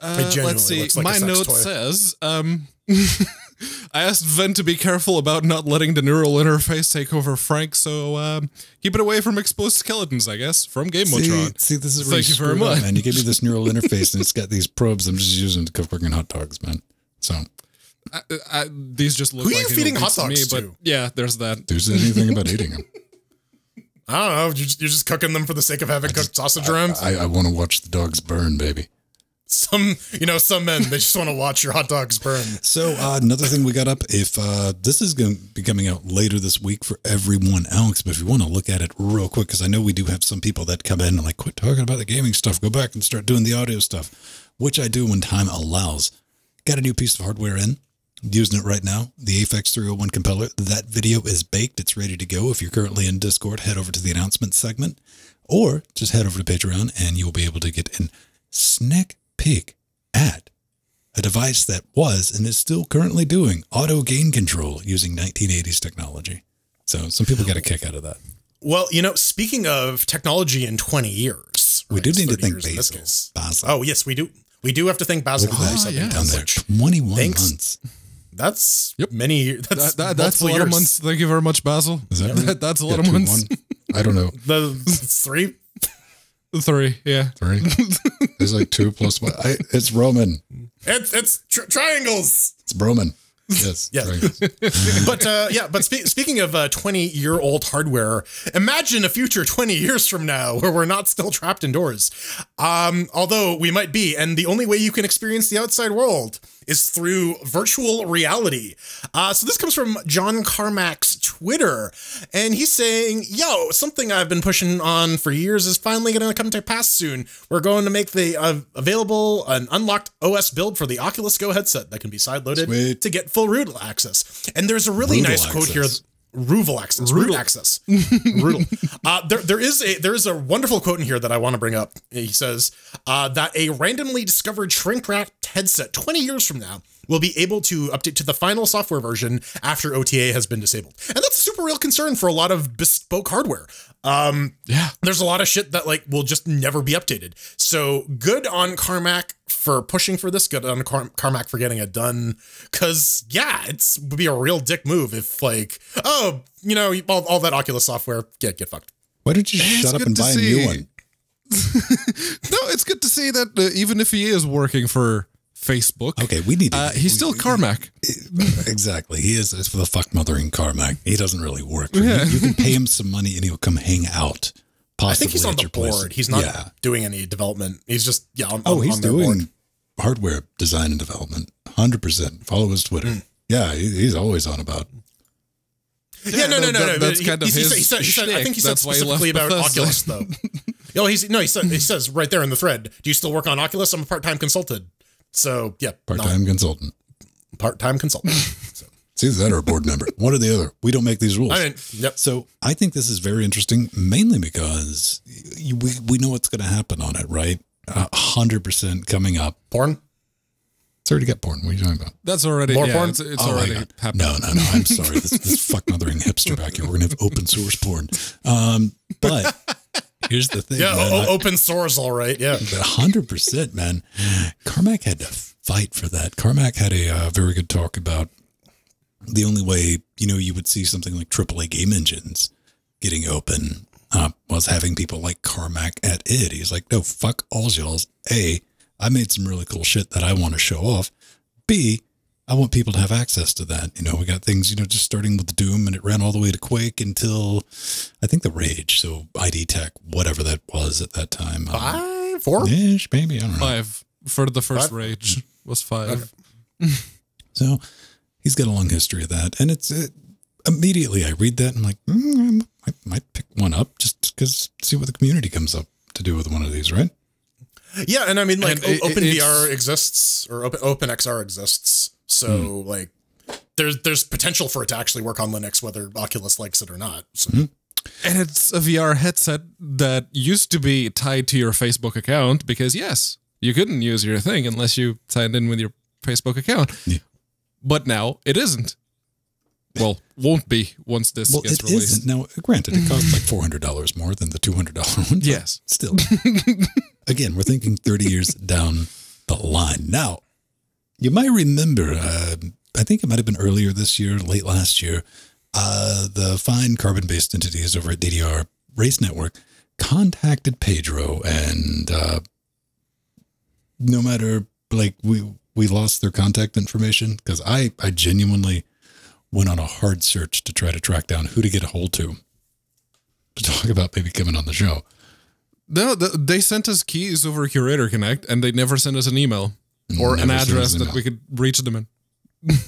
Uh, let's see. like My note toy. says, um, I asked Venn to be careful about not letting the neural interface take over Frank, so um, keep it away from exposed skeletons, I guess, from See, Gamotron. see, this is Thank you very up, much. man. You gave me this neural interface, and it's got these probes. I'm just using to cook fucking hot dogs, man. So, I, I, these just look Who are you feeding hot beats to me, dogs but yeah, there's that. there's anything about eating them. I don't know. You're just, you're just cooking them for the sake of having cooked sausage around. I, I want to watch the dogs burn, baby. some, you know, some men they just want to watch your hot dogs burn. So uh, another thing we got up, if uh, this is going to be coming out later this week for everyone else, but if you want to look at it real quick, because I know we do have some people that come in and like, quit talking about the gaming stuff, go back and start doing the audio stuff, which I do when time allows. Got a new piece of hardware in, using it right now, the Aphex 301 Compellor. That video is baked, it's ready to go. If you're currently in Discord, head over to the announcement segment, or just head over to Patreon and you'll be able to get a sneak peek at a device that was and is still currently doing auto gain control using 1980s technology. So some people get a kick out of that. Well, you know, speaking of technology in 20 years, We right, do need to 30 thank years Basil. Basil. Oh yes, we do. We do have to thank Basil for Ah, something yeah. down there, 21 Thanks. months. That's Yep. many. That's That, that, that's a multiple lot of months. Thank you very much, Basil. Is that right? that's a Yeah, lot of two, months. one. I don't know. The three. Three, yeah. Three. There's like two plus one. I, it's Roman. It's it's tr- triangles. It's Roman. Yes. Yes. But uh, yeah, but spe- speaking of uh, 20 year old hardware, imagine a future 20 years from now where we're not still trapped indoors. Um, although we might be, and the only way you can experience the outside world is through virtual reality. Uh, so this comes from John Carmack's Twitter, and he's saying, "Yo, something I've been pushing on for years is finally going to come to pass soon. We're going to make the uh, available an unlocked OS build for the Oculus Go headset that can be sideloaded Sweet. to get full root access. And there's a really Roodle nice quote here. access. Ruval access, root access, Roodle. Uh, there, there is a there is a wonderful quote in here that I want to bring up. He says uh, that a randomly discovered shrink wrapped headset 20 years from now will be able to update to the final software version after OTA has been disabled, and that's a super real concern for a lot of bespoke hardware. Um, Yeah. there's a lot of shit that like will just never be updated. So good on Carmack for pushing for this. Good on Car- Carmack for getting it done. Cause yeah, it's would be a real dick move if like, oh, you know, all, all that Oculus software get get fucked. Why don't you It's shut up and to buy a new one? No, it's good to see that uh, even if he is working for Facebook, Okay, we need to. uh, he's still Carmack. exactly. He is it's for the fuck mothering Carmack. He doesn't really work. For you. you can pay him some money and he'll come hang out. Possibly I think he's on at the your place. He's not Yeah. doing any development. He's just yeah. On, Oh, on- he's on doing board. hardware design and development. Hundred percent. Follow his Twitter. Hmm. Yeah, he, he's always on about. Yeah, no, no, that- no, no. that- that's but kind of he, he his he said, he said, I think he said That's he specifically about Oculus, though. no, he's no. He said he says right there in the thread. Do you still work on Oculus? I'm a part time consultant. So yeah, Part time consultant. part time consultant. so, It's either that or a board member. One or the other. We don't make these rules. I didn't. Yep. So I think this is very interesting, mainly because you, we we know what's going to happen on it, right? A hundred percent coming up. Porn. It's already got porn. What are you talking about? That's already More yeah, porn? It's, it's Oh already God. happening. No, no, no. I'm sorry. This this fuck mothering hipster back here. We're gonna have open source porn. Um, but here's the thing. Yeah, man. o- open source, all right. Yeah. A hundred percent, man. Carmack had to fight for that. Carmack had a uh, very good talk about the only way you know you would see something like AAA game engines getting open uh, was having people like Carmack at it. He's like, no, fuck all y'all's. A, I made some really cool shit that I want to show off. B, I want people to have access to that. You know, we got things, you know, just starting with Doom and it ran all the way to Quake until I think the Rage. So ID Tech, whatever that was at that time. Um, Five, four. Ish, maybe. I don't know. Five for the first Five? rage was five. So he's got a long history of that. And it's uh, immediately I read that and I'm like, mm, I might pick one up just because see what the community comes up to do with one of these, right? Yeah, and I mean, like, And it- Open VR exists or Open OpenXR exists, so Hmm. like, there's there's potential for it to actually work on Linux, whether Oculus likes it or not. So, Hmm. And it's a VR headset that used to be tied to your Facebook account because yes, you couldn't use your thing unless you signed in with your Facebook account. Yeah. But now it isn't. Well, won't be once this Well, gets it released. not Now, granted, it costs like $400 more than the $200 one. Yes. Still. Again, we're thinking 30 years down the line. Now, you might remember, uh, I think it might have been earlier this year, late last year, uh, the fine carbon based entities over at DDR Race Network contacted Pedro, and uh, no matter, like, we, we lost their contact information because I, I genuinely went on a hard search to try to track down who to get a hold to to talk about maybe coming on the show. No, they sent us keys over Curator Connect, and they never sent us an email or an Never sent address that we could reach them in.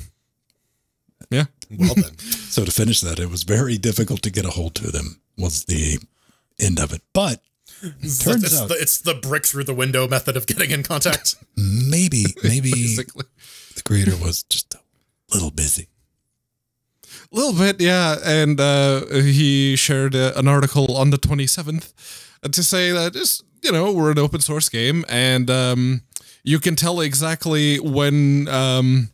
yeah, well then, So to finish that, it was very difficult to get a hold to them. Was the end of it, but it's, Turns it's out- the, it's the brick through the window method of getting in contact. maybe maybe the creator was just a little busy. A little bit, yeah. And uh, he shared uh, an article on the 27th to say that just, you know, we're an open source game and um, you can tell exactly when, um,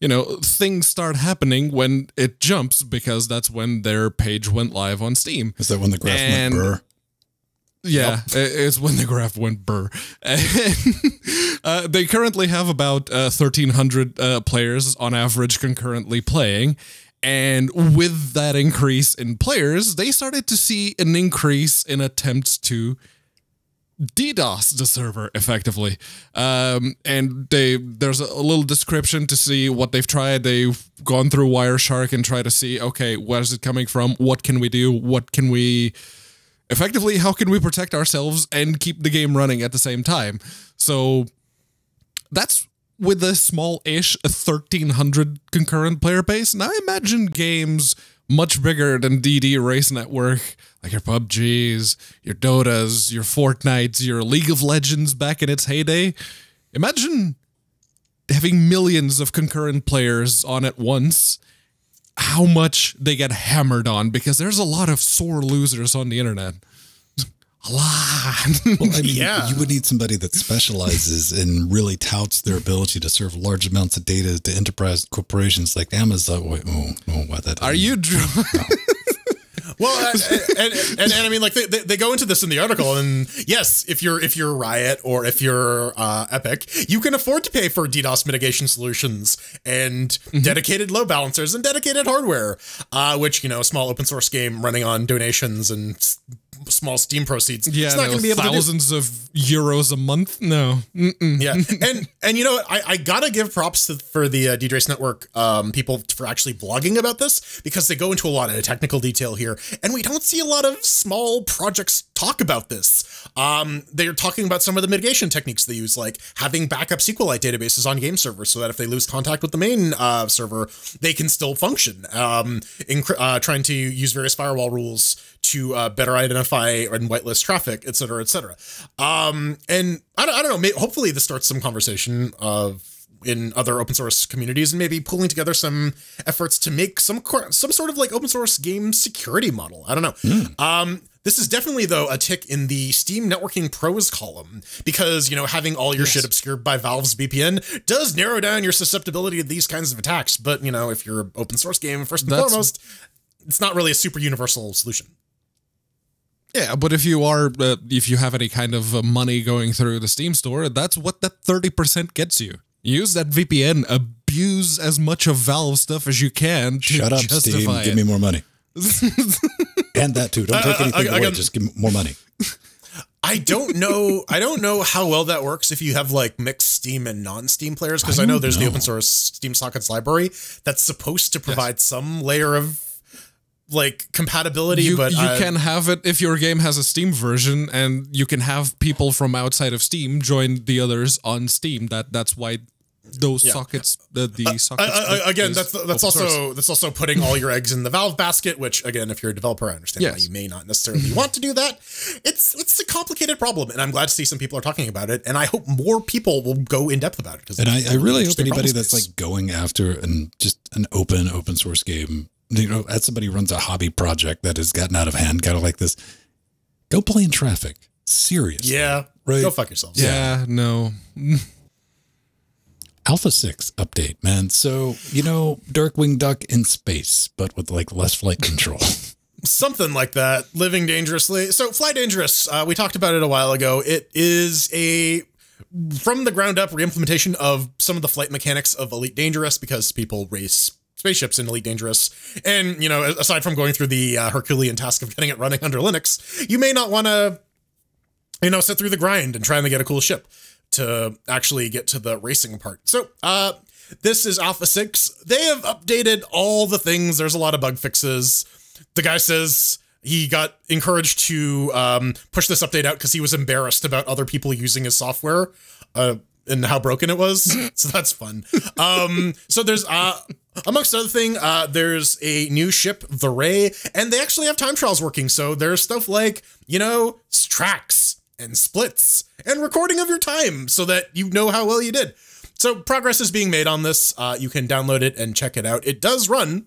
you know, things start happening when it jumps because that's when their page went live on Steam. Is that when the graph And- went burr? Yeah, i- it's when the graph went burr. And, uh, they currently have about uh, 1,300 uh, players on average concurrently playing. And with that increase in players, they started to see an increase in attempts to DDoS the server effectively. Um, and they there's a, little description to see what they've tried. They've gone through Wireshark and try to see, okay, where is it coming from? What can we do? What can we effectively how can we protect ourselves and keep the game running at the same time? So that's with a small-ish 1300 concurrent player base. Now imagine games much bigger than DDraceNetwork, like your PUBGs, your Dotas, your Fortnites, your League of Legends back in its heyday. Imagine having millions of concurrent players on at once. How much they get hammered on because there's a lot of sore losers on the internet. A lot. Well, I mean, Yeah. you would need somebody that specializes and really touts their ability to serve large amounts of data to enterprise corporations like Amazon. Wait, oh, oh, what that? Are you drunk? Well, and, and, and, I mean, like they, they, go into this in the article, and yes, if you're if you're Riot or if you're uh, Epic, you can afford to pay for DDoS mitigation solutions and Mm-hmm. dedicated load balancers and dedicated hardware, uh, which you know, a small open source game running on donations and small Steam proceeds, Yeah, it's not going to be able to do. thousands of euros a month. No, Mm-mm. Yeah, and and you know what? I, I gotta give props to, for the uh, DDraceNetwork um, people for actually blogging about this because they go into a lot of technical detail here, and we don't see a lot of small projects talk about this. Um, they're talking about some of the mitigation techniques they use, like having backup SQLite databases on game servers, so that if they lose contact with the main uh, server, they can still function. Um, incre- uh, trying to use various firewall rules to uh, better identify and whitelist traffic, et cetera, et cetera. Um, and I don't, I don't know. May, hopefully, this starts some conversation of in other open source communities and maybe pulling together some efforts to make some cor- some sort of like open source game security model. I don't know. Um, this is definitely though a tick in the Steam networking pros column because you know having all your shit obscured by Valve's VPN does narrow down your susceptibility to these kinds of attacks. But you know if you're an open source game first and That's- foremost, it's not really a super universal solution. Yeah, but if you are, uh, if you have any kind of uh, money going through the Steam store, that's what that 30% gets you. Use that VPN, abuse as much of Valve stuff as you can to Shut up, justify Steam. it. Give me more money. and that too. Don't take I- I- anything I away. got- Just give me more money. I don't know. I don't know how well that works if you have like mixed Steam and non-Steam players because I, know there's the open source Steam Sockets library that's supposed to provide some layer of like compatibility, you, but you uh, can have it if your game has a Steam version, and you can have people from outside of Steam join the others on Steam. That that's why those sockets, the the sockets. I- I- bit again, that's that's open source. also that's also putting all your eggs in the Valve basket. Which again, if you're a developer, I understand why you may not necessarily want to do that. It's it's a complicated problem, and I'm glad to see some people are talking about it. And I hope more people will go in depth about it. And I, I really hope anybody that's like going after and just an open open source game, you know, as somebody who runs a hobby project that has gotten out of hand, kind of like this, go play in traffic. Seriously. yeah, Right. Go fuck yourselves. Yeah, no. Alpha 6 update, man. So, you know, Darkwing Duck in space, but with like less flight control. something like that living dangerously so fly dangerous uh, we talked about it a while ago it is a from the ground up reimplementation of some of the flight mechanics of elite dangerous because people race spaceships in elite dangerous. And you know aside from going through the uh, herculean task of getting it running under linux you may not want to you know sit through the grind and trying to get a cool ship to actually get to the racing part. So uh this is alpha 6 they have updated all the things. There's a lot of bug fixes. The guy says he got encouraged to um, push this update out because he was embarrassed about other people using his software. Uh, and how broken it was. so that's fun. Um, so there's, uh, amongst other thing, uh, there's a new ship, the Ray, and they actually have time trials working. So there's stuff like, you know, tracks and splits and recording of your time so that you know how well you did. So progress is being made on this. Uh, you can download it and check it out. It does run.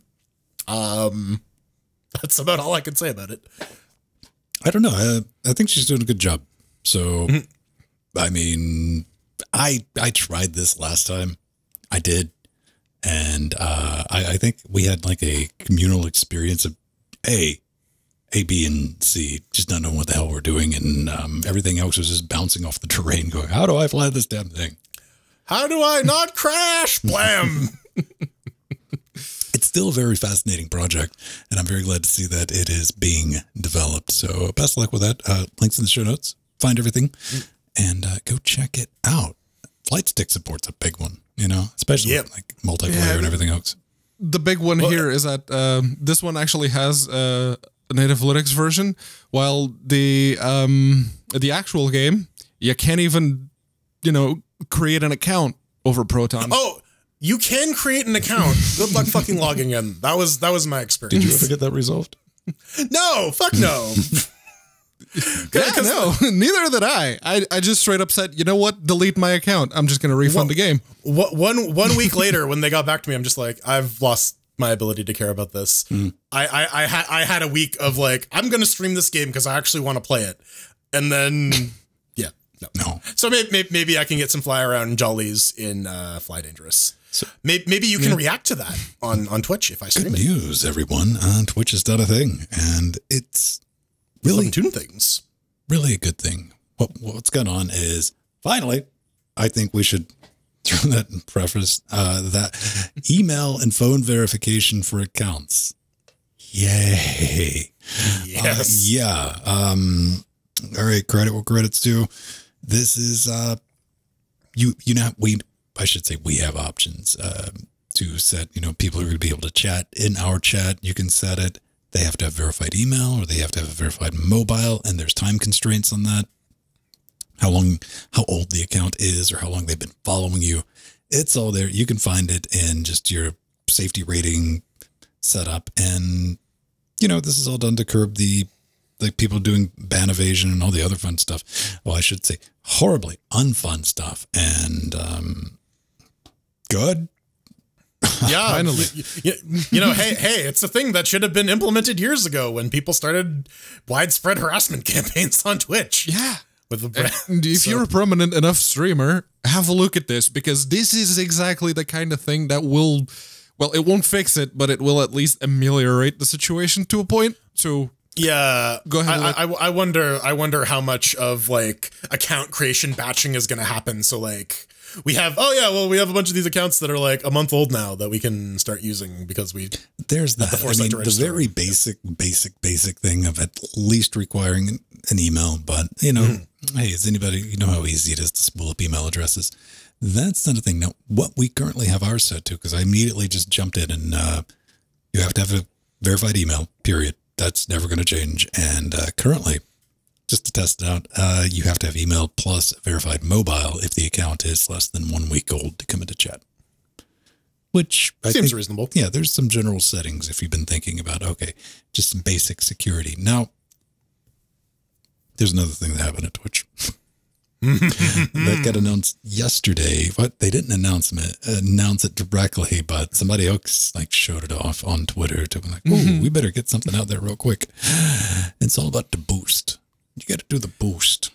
Um, that's about all I can say about it. I don't know. I, I think she's doing a good job. So, I mean, I I tried this last time. I did, and uh, I, I think we had like a communal experience of a, A, B, and C, just not knowing what the hell we're doing, and um, everything else was just bouncing off the terrain, going, "How do I fly this damn thing?" How do I not crash? Blam! It's still a very fascinating project, and I'm very glad to see that it is being developed. So, best of luck with that. Uh, links in the show notes. find everything, and uh, go check it out. Flight stick support's a big one, you know, especially Yep. like multiplayer Yeah, and everything else. the big one here is that um, this one actually has uh, a native Linux version, while the um, the actual game you can't even you know create an account over Proton. Oh, you can create an account. Good luck fucking logging in. That was that was my experience. Did you ever get that resolved? No, fuck no. yeah, no, neither did I. I. I just straight up said, you know what, delete my account. I'm just gonna refund the game. One one week later, when they got back to me, I'm just like, I've lost my ability to care about this. I I I had I had a week of like, I'm gonna stream this game because I actually want to play it, and then yeah, no. No. So maybe, maybe I can get some fly around jollies in uh, Fly Dangerous. maybe, maybe you can react to that on on Twitch if I Good stream it. news, everyone. Uh, Twitch has done a thing, and it's really tune things. really a good thing. What what's going on is finally, I think we should throw that in preface uh, that email and phone verification for accounts. Yay! Uh, Yes. yeah. Um. All right. Credit where credit's due. This is uh. You you know we I should say we have options um, to set. You know people are going to be able to chat in our chat. You can set it. They have to have verified email or they have to have a verified mobile, and there's time constraints on that. How long, how old the account is, or how long they've been following you. It's all there. You can find it in just your safety rating setup, and you know this is all done to curb the like people doing ban evasion and all the other fun stuff. Well, I should say horribly unfun stuff, and um, good. Yeah, Finally. You, you- know, hey, hey, it's a thing that should have been implemented years ago when people started widespread harassment campaigns on Twitch. Yeah. with the brand. And if So- you're a prominent enough streamer, have a look at this because this is exactly the kind of thing that will, well, it won't fix it, but it will at least ameliorate the situation to a point. So Yeah, Go ahead, I, I, I wonder. I wonder how much of like account creation batching is going to happen. So like we have. Oh yeah, well we have a bunch of these accounts that are like a month old now that we can start using because we. There's that. I mean, the very basic, basic, basic thing of at least requiring an- email. But you know, Mm-hmm. hey, is anybody? You know how easy it is to spool up email addresses. That's not a thing. Now, what we currently have ours set to, because I immediately just jumped in and uh, you have to have a verified email. Period. That's never going to change. And uh, currently, just to test it out, uh, you have to have email plus verified mobile if the account is less than one week old to come into chat. Which I Seems think- reasonable. yeah, there's some general settings if you've been thinking about okay, just some basic security. Now, there's another thing that happened at Twitch that got announced yesterday. What they didn't announce it, announce it directly, but somebody else like showed it off on Twitter to be like, "Oh, we better get something out there real quick." It's all about the boost. You got to do the boost.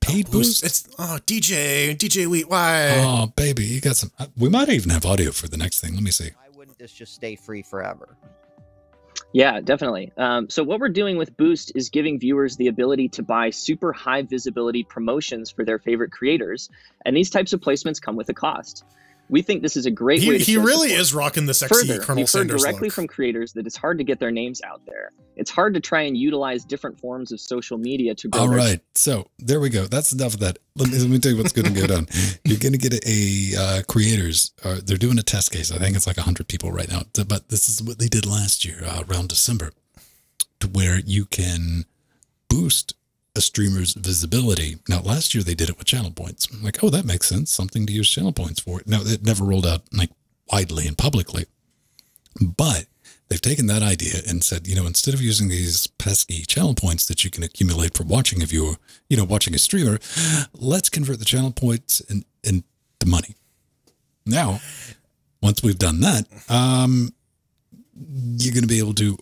Paid boost. It's oh DJ DJ Wheat. Why? Oh, baby, you got some. We might even have audio for the next thing. Let me see. Why wouldn't this just stay free forever? Yeah, definitely. Um, so what we're doing with Boost is giving viewers the ability to buy super high visibility promotions for their favorite creators, and these types of placements come with a cost. We think this is a great way he to he really support. is rocking the sexy Further, Colonel we've heard Sanders directly look. from creators that it's hard to get their names out there. It's hard to try and utilize different forms of social media to grow All their so there we go. That's enough of that. Let me, let me tell you what's going to go down. You're going to get a uh, creators. Uh, they're doing a test case. I think it's like hundred people right now. But this is what they did last year uh, around December, to where you can boost a streamer's visibility. Now, last year they did it with channel points. I'm like, oh, that makes sense. Something to use channel points for. Now, it never rolled out like widely and publicly, but they've taken that idea and said, you know, instead of using these pesky channel points that you can accumulate for watching a viewer, you know, watching a streamer, let's convert the channel points in, into money. Now, once we've done that, um, you're going to be able to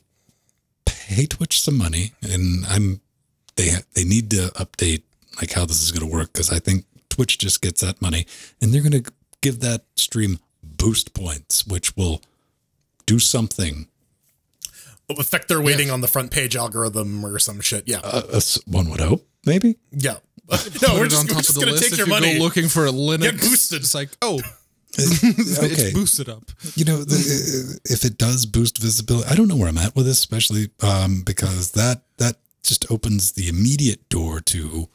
pay Twitch some money, and I'm they they need to update like how this is going to work because I think Twitch just gets that money, and they're going to give that stream boost points, which will do something. affect their weighting on the front page algorithm or some shit. Yeah, Uh, uh, one would hope, maybe. yeah. no, we're just, on we're top just of the gonna list. take If your you money. go looking for a Linux, Get boosted. It's like, oh, okay. it's boosted up. you know, the, if it does boost visibility, I don't know where I'm at with this, especially um, because that that just opens the immediate door to,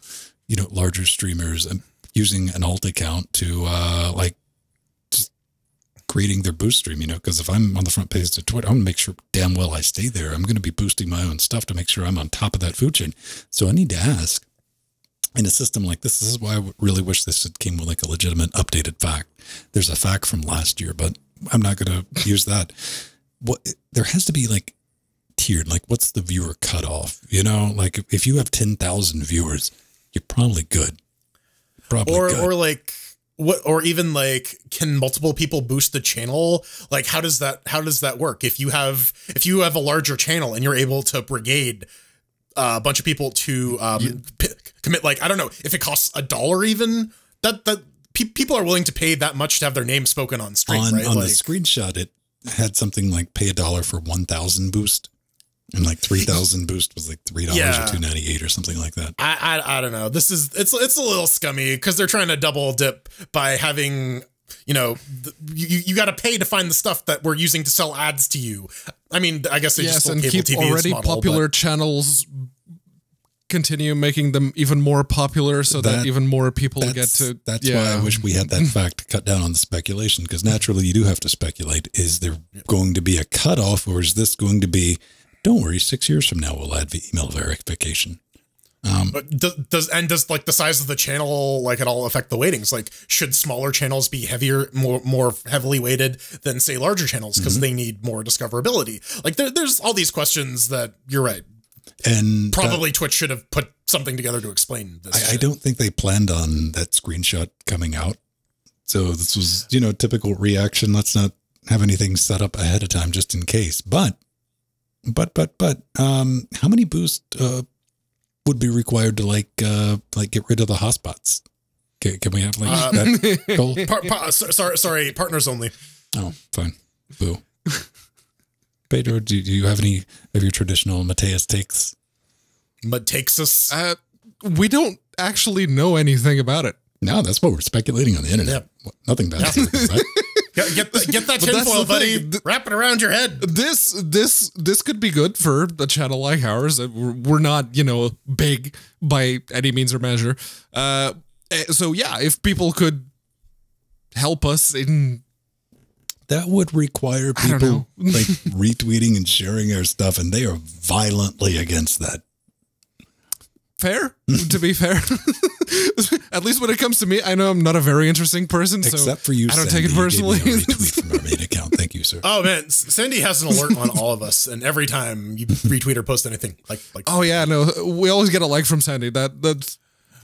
you know, larger streamers using an alt account to uh like just creating their boost stream, you know, because if I'm on the front page of Twitter, I'm gonna make sure damn well I stay there. I'm gonna be boosting my own stuff to make sure I'm on top of that food chain. So I need to ask in a system like this, this is why I really wish this had came with like a legitimate updated fact. There's a fact from last year, but I'm not going to use that. What there has to be like tiered, like what's the viewer cutoff? You know, like if- you have 10,000 viewers, you're probably good. Probably or good. or like what or even like can multiple people boost the channel like how does that how does that work if you have if you have a larger channel and you're able to brigade uh, a bunch of people to um p- commit like i don't know if it costs a dollar even that that pe- people are willing to pay that much to have their name spoken on stream on, right on like the screenshot, it had something like pay a dollar for 1,000 boost. And like 3,000 boost was like $3 Yeah. or 298 or something like that. I, I I don't know. This is it's it's a little scummy because they're trying to double dip by having you know th- you you got to pay to find the stuff that we're using to sell ads to you. I mean, I guess they just yes, stole and cable keep TV's already model, popular but- channels. Continue making them even more popular so that, That- even more people get to. that's yeah. why I wish we had that fact to cut down on the speculation because naturally you do have to speculate. Is there going to be a cutoff or is this going to be, don't worry, six years from now we'll add the email verification? But does, does and does like the size of the channel like at all affect the weightings? Like, should smaller channels be heavier, more more heavily weighted than say larger channels because Mm-hmm. they need more discoverability? Like, there, there's all these questions that you're right. And that- Probably Twitch should have put something together to explain this. I, I don't think they planned on that screenshot coming out. So this was, you know, typical reaction. Let's not have anything set up ahead of time just in case. But, but, but, but, um, how many boosts uh, would be required to like, uh, like get rid of the hotspots? Can, can we have like Uh, that goal? Par, par, sorry, sorry, partners only. Oh, fine. Boo. Pedro, do, do you have any of your traditional Mateus takes? Mud takes us. Uh, we don't actually know anything about it. No, that's what we're speculating on the internet. What- Nothing bad. to right? Get, get, the, get that But tinfoil, buddy. thing. Wrap it around your head. This this this could be good for a channel like ours. We're, we're not you know big by any means or measure. Uh, eh, so yeah, if people could help us in that would require people like retweeting and sharing our stuff, and they are violently against that. fair to be fair at least when it comes to me i know i'm not a very interesting person so Except for you, i don't Sandy, take it you gave me personally retweet from our main account. Thank you, sir. Oh man, S- Sandy has an alert on all of us, and every time you retweet or post anything, like like oh yeah no we always get a like from sandy that that's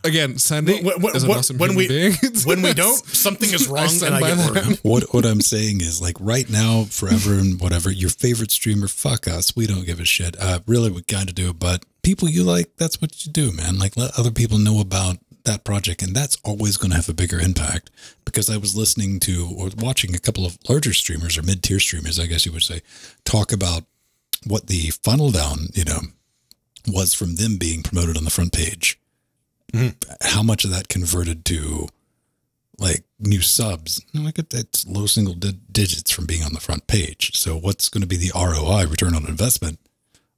again sandy Wh- wh- is an wh- awesome when human we being when we don't, something is wrong, stand and I get worried. what what I'm saying is like right now, forever and whatever, your favorite streamer, fuck us. We don't give a shit. Uh really we kinda do, but people you like, that's what you do, man. Like let other people know about that project and that's always gonna have a bigger impact. Because I was listening to or watching a couple of larger streamers or mid tier streamers, I guess you would say, talk about what the funnel down, you know, was from them being promoted on the front page. Mm-hmm. How much of that converted to like new subs. Like it, it's low single di- digits from being on the front page. So what's going to be the ROI, return on investment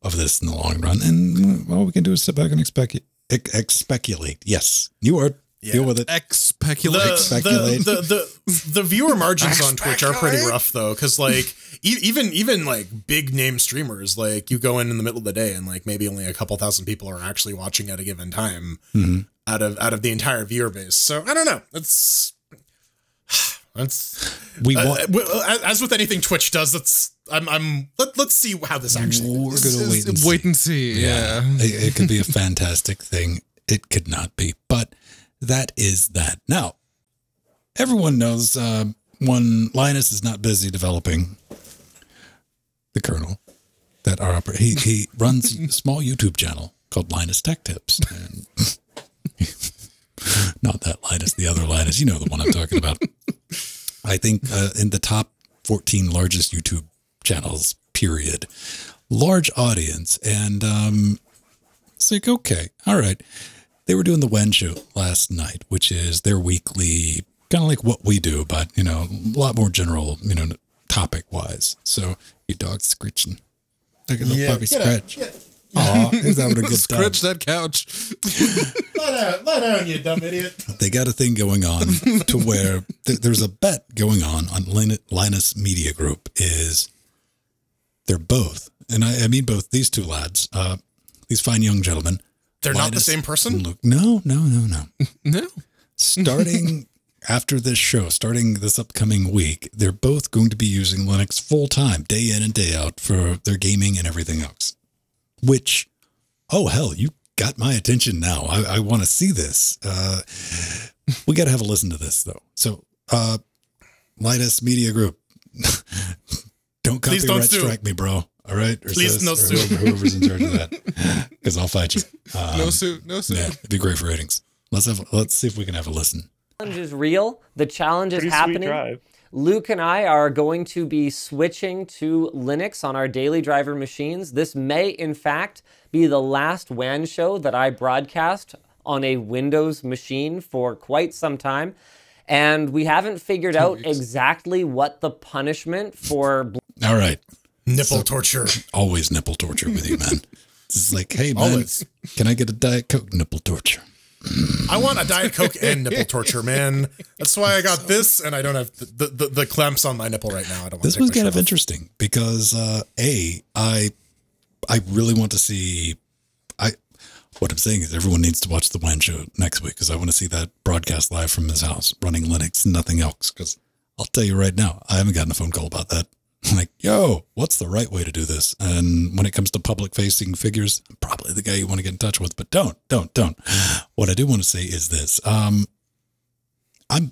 of this in the long run? And all we can do is sit back and expect ex- ex- speculate. Yes, new word. Deal with it. X The, speculate Speculate. the, the, the, the viewer margins on Twitch are pretty rough though, because like e- even even like big name streamers, like you go in in the middle of the day and like maybe only a couple thousand people are actually watching at a given time Mm-hmm. out of out of the entire viewer base. So I don't know. It's that's We uh, want. w- as- as with anything Twitch does. That's I'm I'm let, let's see how this actually. We're gonna wait and see. wait and see yeah, it, it could be a fantastic thing. It could not be, but that is that. Now, everyone knows uh, when Linus is not busy developing the kernel that are oper- he he runs a small YouTube channel called Linus Tech Tips. And not that Linus, the other Linus. You know the one I'm talking about. I think uh, in the top 14 largest YouTube channels, period. Large audience. And um, it's like, okay, all right. They were doing the WAN show last night, which is their weekly, kind of like what we do, but, you know, a lot more general, you know, topic wise. So your dog's screeching. Like a little puppy scratch. Aw, he's having a good time. Scratch that couch. Lie down, lie down, you dumb idiot. They got a thing going on to where th- there's a bet going on on Linus Media Group is they're both, and I, I mean both these two lads, uh, these fine young gentlemen. They're not the same person. Luke. No, no, no, no. No. starting after this show, starting this upcoming week, they're both going to be using Linux full time, day in and day out for their gaming and everything else. Which, oh hell, you got my attention now. I, I want to see this. Uh, we got to have a listen to this though. So, uh, Linus Media Group, don't Please don't sue. strike me, bro. All right, or Please sis, no or sue. whoever- whoever's in charge of that, because I'll fight you. Um, No suit. No suit. yeah, it'd be great for ratings. Let's have. Let's see if we can have a listen. The challenge is real. The challenge is Pretty sweet happening. drive. Luke and I are going to be switching to Linux on our daily driver machines. This may, in fact, be the last WAN show that I broadcast on a Windows machine for quite some time. And we haven't figured out exactly what the punishment for All right. Nipple torture. always nipple torture with you, man. It's like, hey, man, Always. can I get a Diet Coke nipple torture? I want a Diet Coke and nipple torture, man. That's why I got this, and I don't have the, the, the clamps on my nipple right now. I don't want This to was take my kind of off. interesting because uh, a I I really want to see. What I'm saying is everyone needs to watch the WAN Show next week because I want to see that broadcast live from his house running Linux, nothing else. Because I'll tell you right now, I haven't gotten a phone call about that. I'm like, yo, what's the right way to do this? And when it comes to public facing figures, I'm probably the guy you want to get in touch with. But don't, don't, don't. What I do want to say is this: um, I'm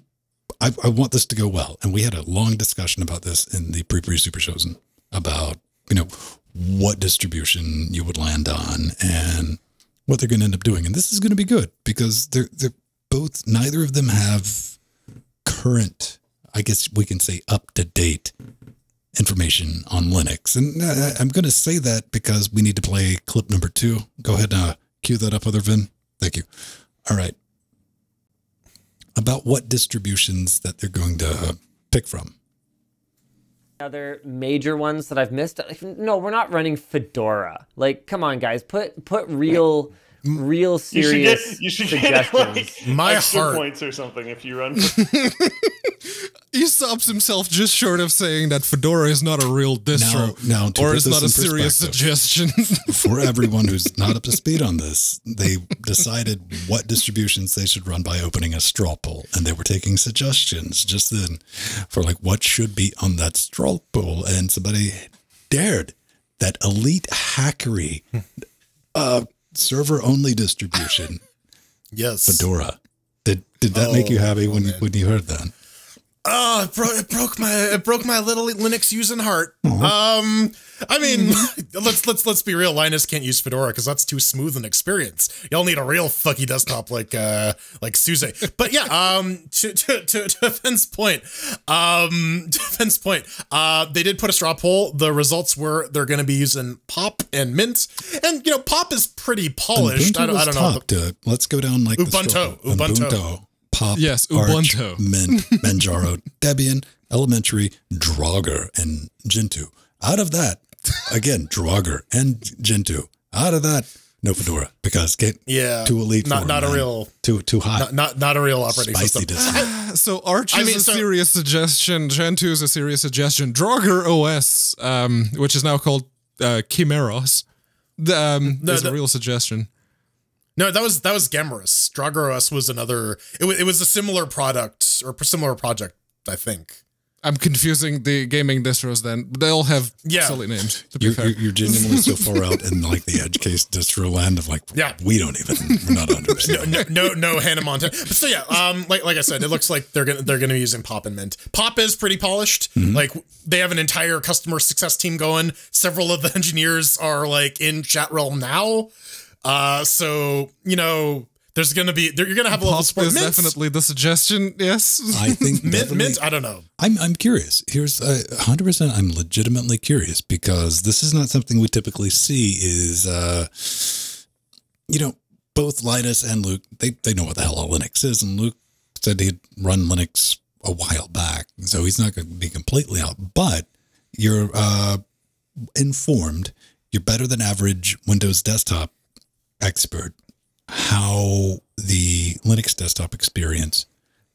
I, I want this to go well. And we had a long discussion about this in the pre pre super shows about, you know, what distribution you would land on and what they're going to end up doing. And this is going to be good because they're, they're both, neither of them have current, I guess we can say up to date information on Linux. And uh, I'm going to say that because we need to play clip number two. Go ahead and uh, cue that up, other Venn. Thank you. All right about what distributions that they're going to uh, pick from. Other major ones that I've missed. No, we're not running Fedora. Like, come on, guys, put put real, real You should serious get you should get suggestions. like My extra heart. points or something if you run. He stops himself just short of saying that Fedora is not a real distro, Now- now, to or is not a serious suggestion. For everyone who's not up to speed on this, they decided what distributions they should run by opening a straw poll. And they were taking suggestions just then for like what should be on that straw poll. And somebody dared that elite hackery uh, server only distribution, Yes. Fedora. Did, did that make you oh, happy when, you when you heard that? Oh, it, bro- it broke my it broke my little Linux using heart. Um, I mean, let's let's let's be real. Linus can't use Fedora because that's too smooth an experience. Y'all need a real fucky desktop like uh like SUSE. But yeah, um, to to to, to Venn's point, um, to Venn's point, uh, they did put a straw poll. The results were they're going to be using Pop and Mint, and you know Pop is pretty polished. I don't, I don't know. Uh, let's go down like Ubuntu. Ubuntu. Ubuntu. Pop. Yes, Arch, Ubuntu. Mint, Manjaro, Debian, Elementary, Draugr, and Gentoo. Out of that, again, Draugr and Gentoo. Out of that, no Fedora because get Yeah, too elite. not for not a real too too hot. not not, not a real operating Spicy system. discipline. so Arch I is mean, a so- serious suggestion. Gentoo is a serious suggestion. Draugr OS, um, which is now called uh, ChimeraOS, the, um, No, is a real suggestion. No, that was that was GamerOS. Draugr OS was another. It was it was a similar product or similar project, I think. I'm confusing the gaming distros. Then they all have Yeah. silly names. To be You're, fair, you're, you're genuinely so far out in like the edge case distro land of like, Yeah. we don't even, we're not understanding. No, no, no Hannah Montana. But so yeah, um, like like I said, it looks like they're gonna they're gonna be using Pop and Mint. Pop is pretty polished. Like they have an entire customer success team going. Several of the engineers are like in chat realm now. Uh, so you know, there's gonna be there, you're gonna have a level Pop of support. Mint, definitely the suggestion. Yes. I think Mint, Mint, I don't know. I'm I'm curious. Here's uh, 100%. I'm legitimately curious because this is not something we typically see. Is uh, you know, both Linus and Luke they they know what the hell a Linux is, and Luke said he'd run Linux a while back, so he's not going to be completely out. But you're uh, informed your better than average Windows desktop expert how the Linux desktop experience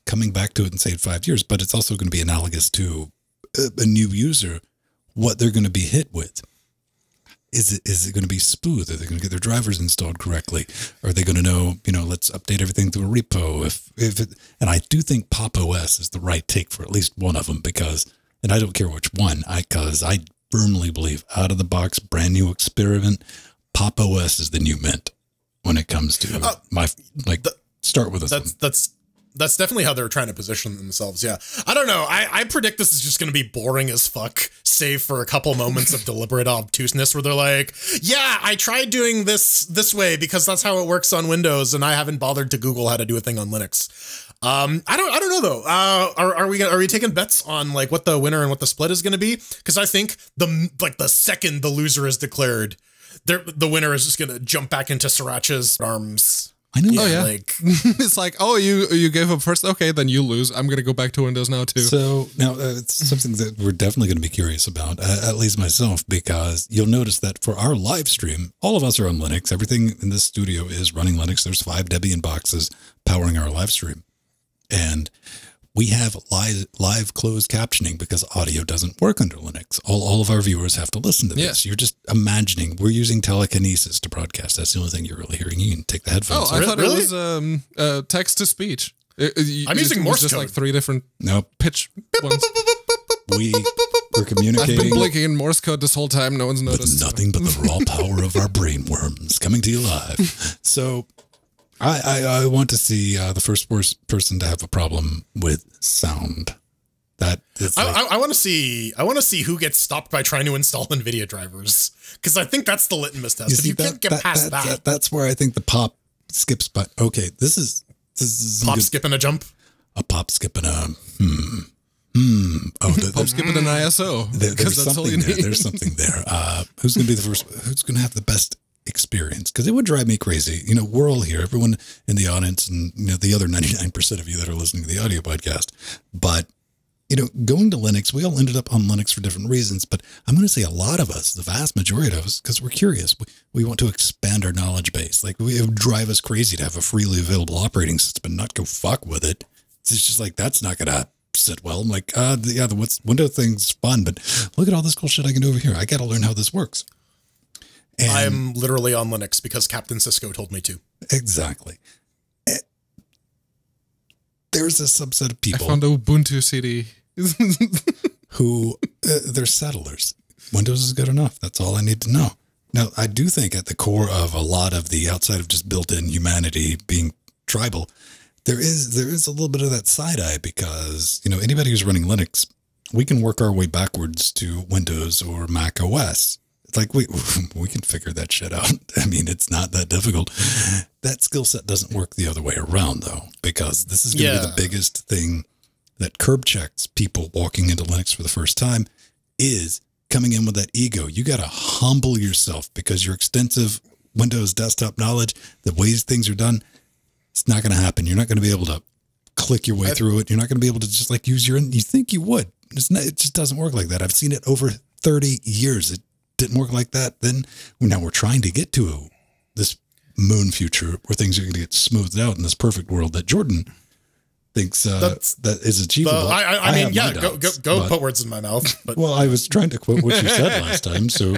coming back to it in say five years, but it's also going to be analogous to a, new user, what they're going to be hit with. Is it is it going to be smooth? Are they going to get their drivers installed correctly? Are they going to know, you know, let's update everything through a repo? If if it, and I do think Pop OS is the right take for at least one of them because, and I don't care which one, I because I firmly believe out of the box, brand new experiment, Pop OS is the new mint when it comes to Uh, my like. start with this. That's one. that's that's definitely how they're trying to position themselves. Yeah, I don't know. I, I predict this is just going to be boring as fuck, save for a couple moments of deliberate obtuseness where they're like, "Yeah, I tried doing this this way because that's how it works on Windows, and I haven't bothered to Google how to do a thing on Linux." Um, I don't, I don't know though. Uh, are, are we are we taking bets on like what the winner and what the split is going to be? Because I think the like the second the loser is declared, the winner is just going to jump back into Sriracha's arms. I know. Oh, yeah. like it's like, oh, you you gave up first. Okay, then you lose. I'm gonna go back to Windows now too. So now uh, it's something that we're definitely going to be curious about, uh, at least myself, because you'll notice that for our live stream, all of us are on Linux. Everything in this studio is running Linux. There's five Debian boxes powering our live stream, and we have live live closed captioning because audio doesn't work under Linux. All all of our viewers have to listen to this. Yeah. You're just imagining. We're using telekinesis to broadcast. That's the only thing you're really hearing. You can take the headphones. oh. I Re- thought really? it was um uh, text to speech. It- it- I'm it using was Morse just code. like three different nope. pitch ones. We we're I've communicating. been blinking in Morse code this whole time. No one's with noticed. nothing but the raw power of our brain worms coming to you live. So, I I, I want to see uh, the first wors- person to have a problem with sound. That is I, like, I, I want to see. I want to see who gets stopped by trying to install NVIDIA drivers because I think that's the litmus test. if you can't get past that, that- That's where I think the pop skips. But okay, this is this is pop, good- skip, and a jump. a pop skip and a hmm hmm. Oh, there, I'm skipping an ISO there, because there's that's all you something there. need. There's something there. Uh, who's going to be the first? Who's going to have the best experience? Because it would drive me crazy. You know, we're all here, everyone in the audience, and you know the other 99 percent of you that are listening to the audio podcast. But you know, going to Linux, we all ended up on Linux for different reasons. But I'm going to say a lot of us, the vast majority of us, because we're curious. We, we want to expand our knowledge base. Like we, it would drive us crazy to have a freely available operating system and not go fuck with it. It's just like that's not gonna sit well. I'm like, uh, yeah, the Windows window thing's fun, but look at all this cool shit I can do over here. I got to learn how this works. And I'm literally on Linux because Captain Cisco told me to. exactly. Eh, There's a subset of I people found a Ubuntu CD. who uh, they're settlers. Windows is good enough. That's all I need to know. Now, I do think at the core of a lot of the outside of just built-in humanity being tribal, there is there is a little bit of that side eye because you know anybody who's running Linux, we can work our way backwards to Windows or Mac OS. It's like we we can figure that shit out. I mean, it's not that difficult. That skill set doesn't work the other way around though, because this is going to be the biggest thing that curb checks people walking into Linux for the first time is coming in with that ego. You got to humble yourself because your extensive Windows desktop knowledge, the ways things are done, it's not going to happen. You're not going to be able to click your way through it. You're not going to be able to just like use your, you think you would. It's not, it just doesn't work like that. I've seen it over 30 years. It didn't work like that. Then now we're trying to get to this moon future where things are going to get smoothed out in this perfect world that Jordan thinks uh, That's- that is The, achievable. I, I, I mean, yeah, go, go, doubts, go but- put words in my mouth. But well, I was trying to quote what you said last time, so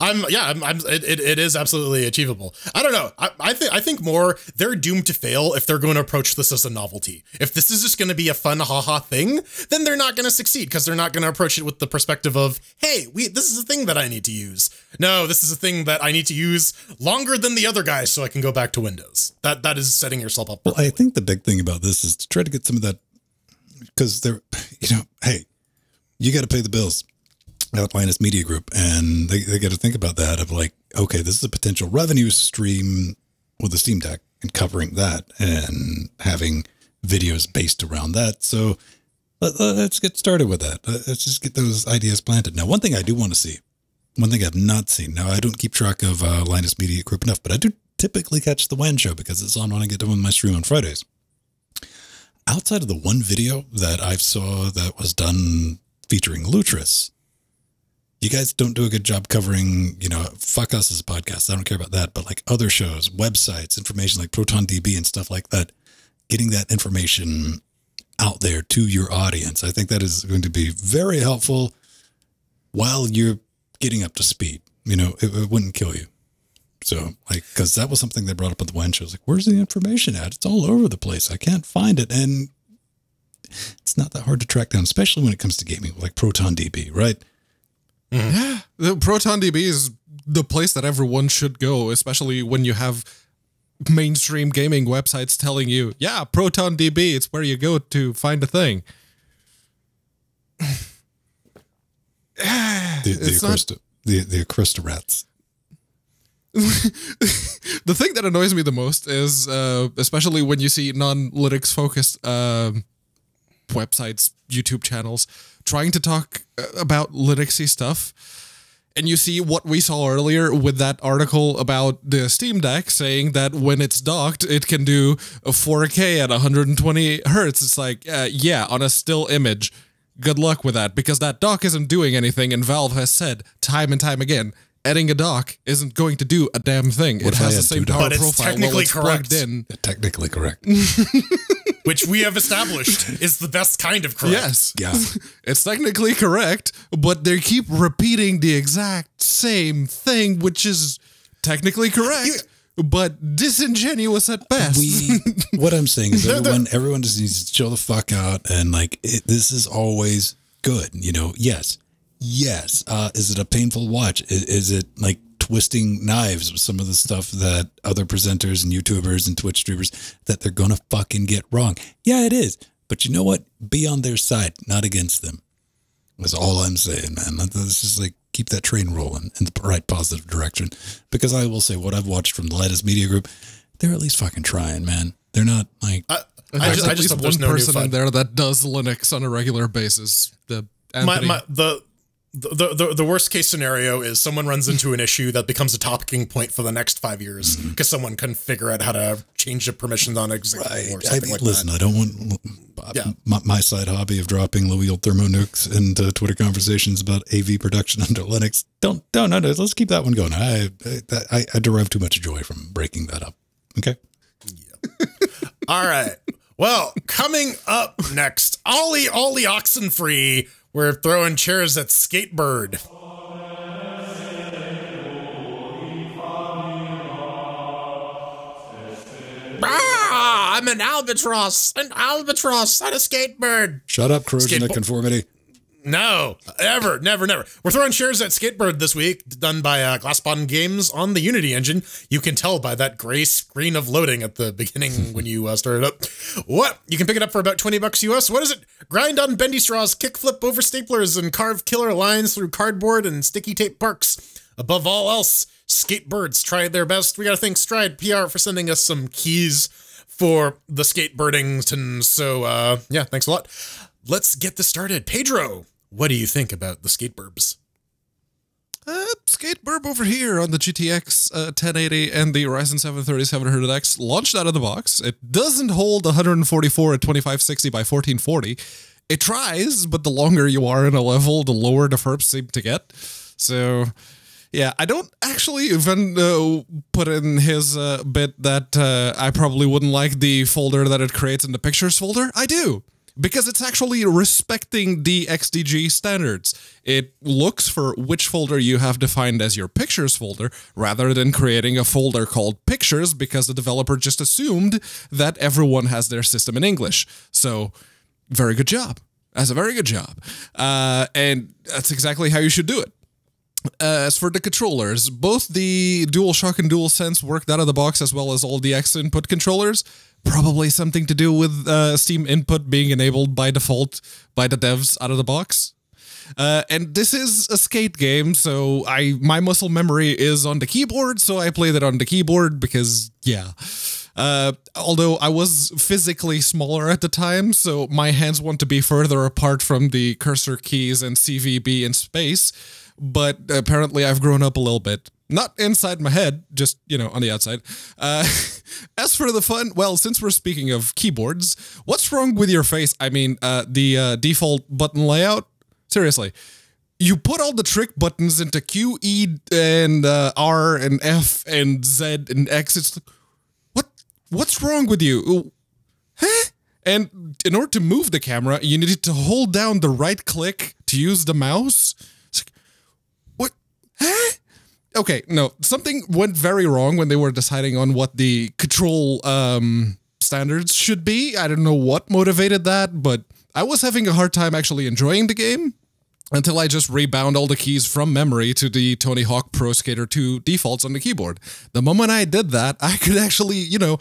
I'm, yeah, I'm, I'm it, it, it is absolutely achievable. I don't know. I, I think, I think more they're doomed to fail if they're going to approach this as a novelty. If this is just going to be a fun, haha thing, then they're not going to succeed because they're not going to approach it with the perspective of, hey, we, this is a thing that I need to use. No, this is a thing that I need to use longer than the other guys so I can go back to Windows. That, that is setting yourself up. Well, I think the big thing about this is to try to get some of that because they're, you know, hey, you got to pay the bills at Linus Media Group, and they, they got to think about that of like, okay, this is a potential revenue stream with the Steam Deck and covering that and having videos based around that. So let, us get started with that. Let- Let's just get those ideas planted. Now, one thing I do want to see, one thing I've not seen. Now, I don't keep track of uh, Linus Media Group enough, but I do typically catch the WAN show because it's on when I get done with my stream on Fridays. Outside of the one video that I saw that was done featuring Lutris, you guys don't do a good job covering, you know, fuck us as a podcast. I don't care about that, but like other shows, websites, information like Proton DB and stuff like that, getting that information out there to your audience. I think that is going to be very helpful while you're getting up to speed. You know, it, it wouldn't kill you. So, like, because that was something they brought up at the WAN show. was like, where's the information at? It's all over the place. I can't find it. And it's not that hard to track down, especially when it comes to gaming, like Proton DB, right? Mm-hmm. Yeah, the Proton DB is the place that everyone should go, especially when you have mainstream gaming websites telling you, yeah, Proton DB, it's where you go to find a thing. The, the, It's not- the, the Acrista rats. the thing that annoys me the most is, uh, especially when you see non-Linux focused um websites, YouTube channels, trying to talk uh, about Linuxy stuff, and you see what we saw earlier with that article about the Steam Deck saying that when it's docked, it can do 4K at 120 hertz. It's like, uh, yeah, on a still image. Good luck with that because that dock isn't doing anything, and Valve has said time and time again. Adding a dock isn't going to do a damn thing. What it has the same two power docks? But it's profile while technically it's correct. in. Technically correct. which we have established is the best kind of correct. Yes. Yeah. it's technically correct, but they keep repeating the exact same thing, which is technically correct, but disingenuous at best. we what I'm saying is everyone everyone just needs to chill the fuck out and like it, this is always good. You know, yes, yes. Uh, is it a painful watch? Is, is it like twisting knives with some of the stuff that other presenters and YouTubers and Twitch streamers that they're gonna fucking get wrong? Yeah, it is. But you know what? Be on their side, not against them. That's all I'm saying, man. Let's just like keep that train rolling in the right positive direction. Because I will say, what I've watched from the Linus Media Group, they're at least fucking trying, man. They're not like I, I There's just, I just least one no person in there that does Linux on a regular basis. The My, my, the, the, the, the worst case scenario is someone runs into an issue that becomes a talking point for the next five years mm-hmm. because someone couldn't figure out how to change the permissions on executable Right. or I something mean, like listen, that. I don't want Yeah. my, my side hobby of dropping Loyal thermonukes into Twitter conversations about AV production under Linux. Don't, don't, no, no. Let's keep that one going. I, I, I derive too much joy from breaking that up. Okay. Yeah. All right. Well, coming up next, Ollie Ollie Oxenfree. We're throwing chairs at Skatebird. Ah, I'm an albatross, an albatross, not a skatebird. Shut up, corrosion Skatebo- of conformity. No, ever, never, never. We're throwing shares at Skatebird this week, done by uh, Glass Bottom Games on the Unity engine. You can tell by that gray screen of loading at the beginning when you uh, start it up. What? You can pick it up for about 20 bucks US. What is it? Grind on bendy straws, kickflip over staplers, and carve killer lines through cardboard and sticky tape parks. Above all else, Skatebirds tried their best. We gotta thank Stride PR for sending us some keys for the skateboarding. So, uh, yeah, thanks a lot. Let's get this started. Pedro, what do you think about the Skateburbs? Uh, Skate Burb over here on the GTX uh, 1080 and the Ryzen 7 3700X launched out of the box. It doesn't hold 144 at 2560 by 1440. It tries, but the longer you are in a level, the lower the FERPs seem to get. So, yeah, I don't actually even uh, put in his uh, bit that uh, I probably wouldn't like the folder that it creates in the pictures folder. I do because it's actually respecting the XDG standards. It looks for which folder you have defined as your pictures folder rather than creating a folder called pictures because the developer just assumed that everyone has their system in English. So, very good job. That's a very good job. Uh, and that's exactly how you should do it. Uh, as for the controllers, both the DualShock and DualSense worked out of the box as well as all the X input controllers. Probably something to do with uh, Steam input being enabled by default by the devs out of the box. Uh, and this is a skate game, so I my muscle memory is on the keyboard, so I played it on the keyboard because yeah. Uh, although I was physically smaller at the time, so my hands want to be further apart from the cursor keys and CVB in space. But apparently, I've grown up a little bit. Not inside my head, just, you know, on the outside. Uh, as for the fun, well, since we're speaking of keyboards, what's wrong with your face? I mean, uh, the uh, default button layout? Seriously. you put all the trick buttons into Q, E, and uh, R, and F, and Z, and X. It's like, what? What's wrong with you? Huh? And in order to move the camera, you needed to hold down the right click to use the mouse. It's like, what? Huh? Okay, no, something went very wrong when they were deciding on what the control um, standards should be. I don't know what motivated that, but I was having a hard time actually enjoying the game until I just rebound all the keys from memory to the Tony Hawk Pro Skater 2 defaults on the keyboard. The moment I did that, I could actually, you know,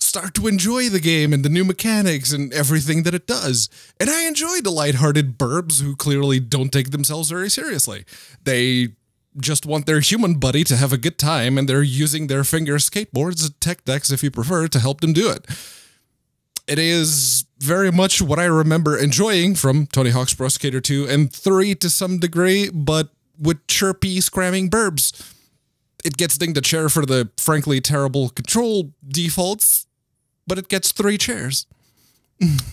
start to enjoy the game and the new mechanics and everything that it does. And I enjoy the lighthearted burbs who clearly don't take themselves very seriously. They just want their human buddy to have a good time and they're using their finger skateboards, tech decks if you prefer, to help them do it. It is very much what I remember enjoying from Tony Hawk's Pro Skater 2 and 3 to some degree, but with chirpy, scramming burbs. It gets dinged a chair for the frankly terrible control defaults, but it gets three chairs.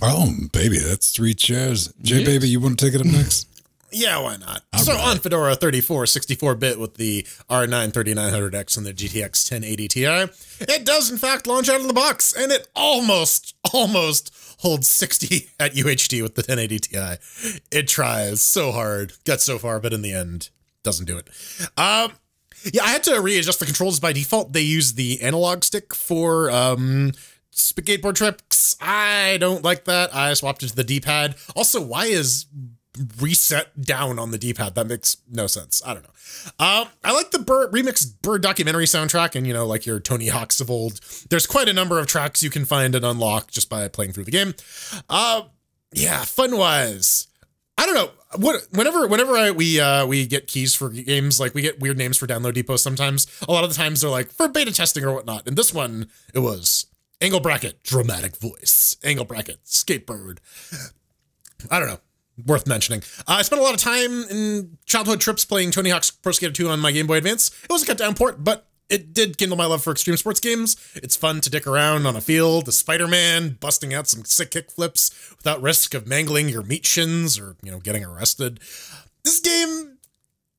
Oh, baby, that's three chairs. Jay, Yeah. baby, you want to take it up next? Yeah, why not? so right. on Fedora 34, 64 bit with the R9 3900X and the GTX 1080 Ti, it does in fact launch out of the box, and it almost, almost holds 60 at UHD with the 1080 Ti. It tries so hard, gets so far, but in the end, doesn't do it. Um, yeah, I had to readjust the controls by default. They use the analog stick for um skateboard tricks. I don't like that. I swapped it to the D-pad. Also, why is reset down on the D-pad? That makes no sense. I don't know. Um, I like the Bird remixed Bird documentary soundtrack, and you know, like your Tony Hawks of old. There's quite a number of tracks you can find and unlock just by playing through the game. Uh, yeah, fun wise. I don't know. What whenever whenever I, we uh, we get keys for games, like we get weird names for download depots. Sometimes a lot of the times they're like for beta testing or whatnot. And this one, it was angle bracket, dramatic voice, angle bracket, skateboard. I don't know. Worth mentioning. Uh, I spent a lot of time in childhood trips playing Tony Hawk's Pro Skater 2 on my Game Boy Advance. It was a cut down port, but it did kindle my love for extreme sports games. It's fun to dick around on a field, the Spider-Man, busting out some sick kick flips without risk of mangling your meat shins or, you know, getting arrested. This game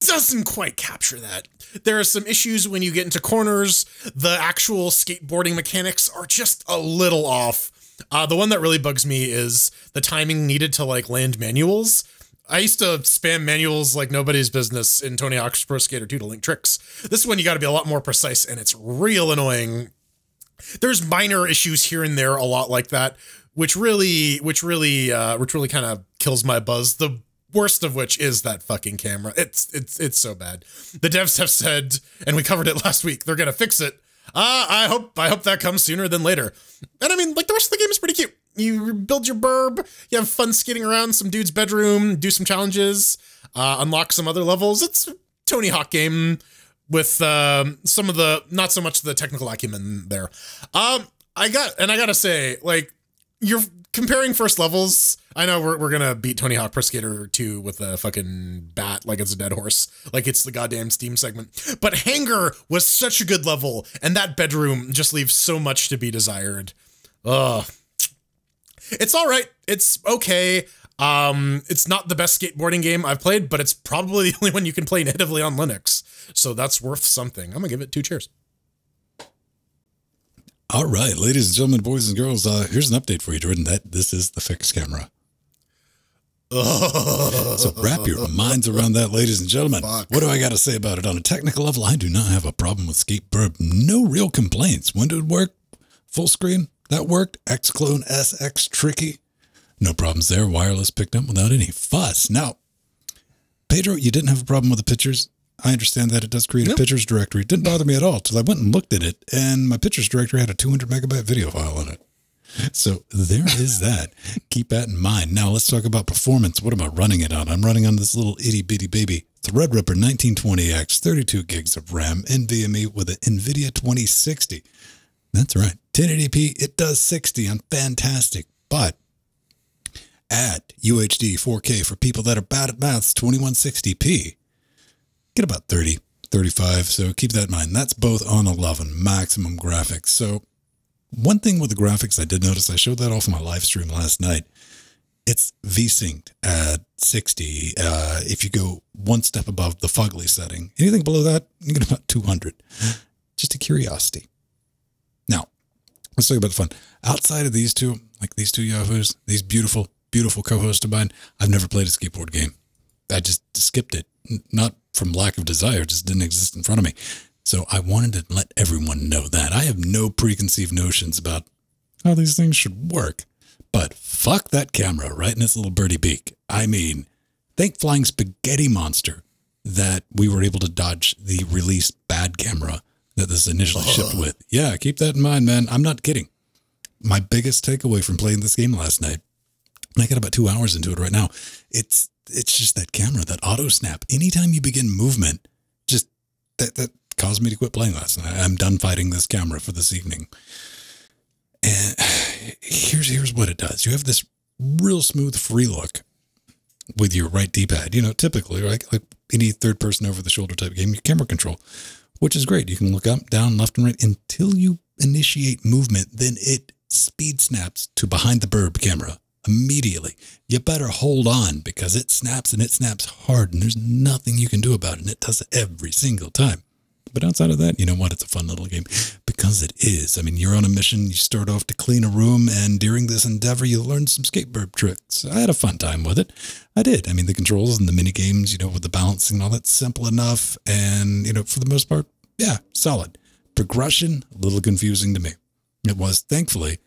doesn't quite capture that. There are some issues when you get into corners. The actual skateboarding mechanics are just a little off. Uh, the one that really bugs me is the timing needed to like land manuals. I used to spam manuals like nobody's business in Tony Hawk's Pro Skater 2 to link tricks. This one you got to be a lot more precise and it's real annoying. There's minor issues here and there a lot like that, which really which really uh which really kind of kills my buzz. The worst of which is that fucking camera. It's it's it's so bad. The devs have said and we covered it last week. They're to fix it. Uh, I hope I hope that comes sooner than later. And I mean, like the rest of the game is pretty cute. You build your burb, you have fun skating around some dude's bedroom, do some challenges, uh, unlock some other levels. It's a Tony Hawk game with um, some of the not so much the technical acumen there. Um, I got and I gotta say, like you're comparing first levels. I know we're, we're gonna beat Tony Hawk Pro Skater 2 with a fucking bat like it's a dead horse, like it's the goddamn Steam segment. But Hangar was such a good level, and that bedroom just leaves so much to be desired. Ugh. It's all right. It's okay. Um, it's not the best skateboarding game I've played, but it's probably the only one you can play natively on Linux. So that's worth something. I'm gonna give it two cheers. All right, ladies and gentlemen, boys and girls, uh, here's an update for you, Jordan. That this is the fixed camera. So wrap your minds around that, ladies and gentlemen. Fuck. What do I got to say about it? On a technical level, I do not have a problem with Skateboard. No real complaints. When did it work? Full screen? That worked. Xclone SX Tricky? No problems there. Wireless picked up without any fuss. Now, Pedro, you didn't have a problem with the pictures. I understand that it does create a pictures directory. It didn't bother me at all until I went and looked at it, and my pictures directory had a 200 megabyte video file in it. So there is that. Keep that in mind. Now let's talk about performance. What am I running it on? I'm running on this little itty bitty baby Threadripper 1920X, 32 gigs of RAM, NVMe with an NVIDIA 2060. That's right. 1080p, it does 60 on fantastic, but at UHD 4K for people that are bad at maths, 2160p, get about 30, 35. So keep that in mind. That's both on 11 maximum graphics. So one thing with the graphics I did notice, I showed that off in my live stream last night. It's V-synced at 60. Uh, if you go one step above the fugly setting, anything below that, you get about 200. Just a curiosity. Now, let's talk about the fun. Outside of these two, like these two Yahoos, these beautiful, beautiful co-hosts of mine, I've never played a skateboard game. I just skipped it, not from lack of desire, just didn't exist in front of me. So I wanted to let everyone know that I have no preconceived notions about how these things should work. But fuck that camera right in its little birdie beak. I mean, thank Flying Spaghetti Monster that we were able to dodge the release bad camera that this initially shipped with. Yeah, keep that in mind, man. I'm not kidding. My biggest takeaway from playing this game last night, and I got about two hours into it right now. It's it's just that camera, that auto snap. Anytime you begin movement, just that that caused me to quit playing last night. I'm done fighting this camera for this evening. And here's here's what it does. You have this real smooth free look with your right D-pad. You know, typically like like any third person over the shoulder type game, your camera control, which is great. You can look up, down, left, and right until you initiate movement. Then it speed snaps to behind the burb camera immediately. You better hold on because it snaps and it snaps hard, and there's nothing you can do about it. And it does it every single time. But outside of that, you know what? It's a fun little game because it is. I mean, you're on a mission. You start off to clean a room, and during this endeavor, you learn some skateboard tricks. I had a fun time with it. I did. I mean, the controls and the mini games, you know, with the balancing and all that, simple enough. And you know, for the most part, yeah, solid. Progression, a little confusing to me. It was. Thankfully,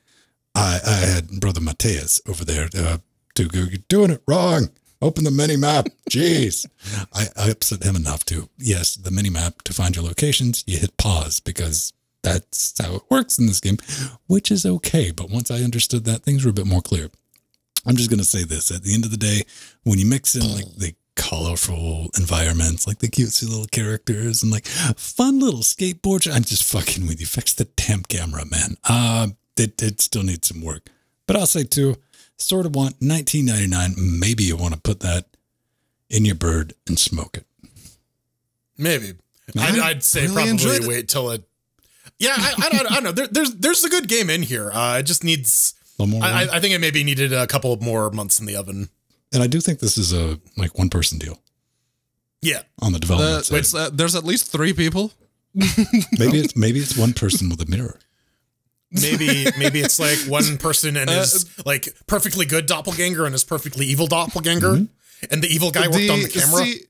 I I had brother Mateus over there uh, to go. You're doing it wrong. Open the mini map. Jeez. I, I upset him enough to, yes, the mini map to find your locations, you hit pause because that's how it works in this game, which is okay. But once I understood that, things were a bit more clear. I'm just going to say this at the end of the day, when you mix in like the colorful environments, like the cutesy little characters and like fun little skateboards, I'm just fucking with you. Fix the damn camera, man. Uh, it, it still needs some work. But I'll say too, sort of want 1999. Maybe you want to put that in your bird and smoke it. Maybe. I'd, I'd say really probably wait till it. Yeah, I, I, don't, I don't know. There, there's there's a good game in here. Uh, it just needs. A more. I, I- I think it maybe needed a couple more months in the oven. and I do think this is a like one person deal Yeah, on the Uh, development side. it's, uh, there's at least three people. maybe it's maybe it's one person with a mirror. Maybe maybe it's like one person and Uh, his like perfectly good doppelganger and his perfectly evil doppelganger, Mm-hmm. and the evil guy worked on the camera. C-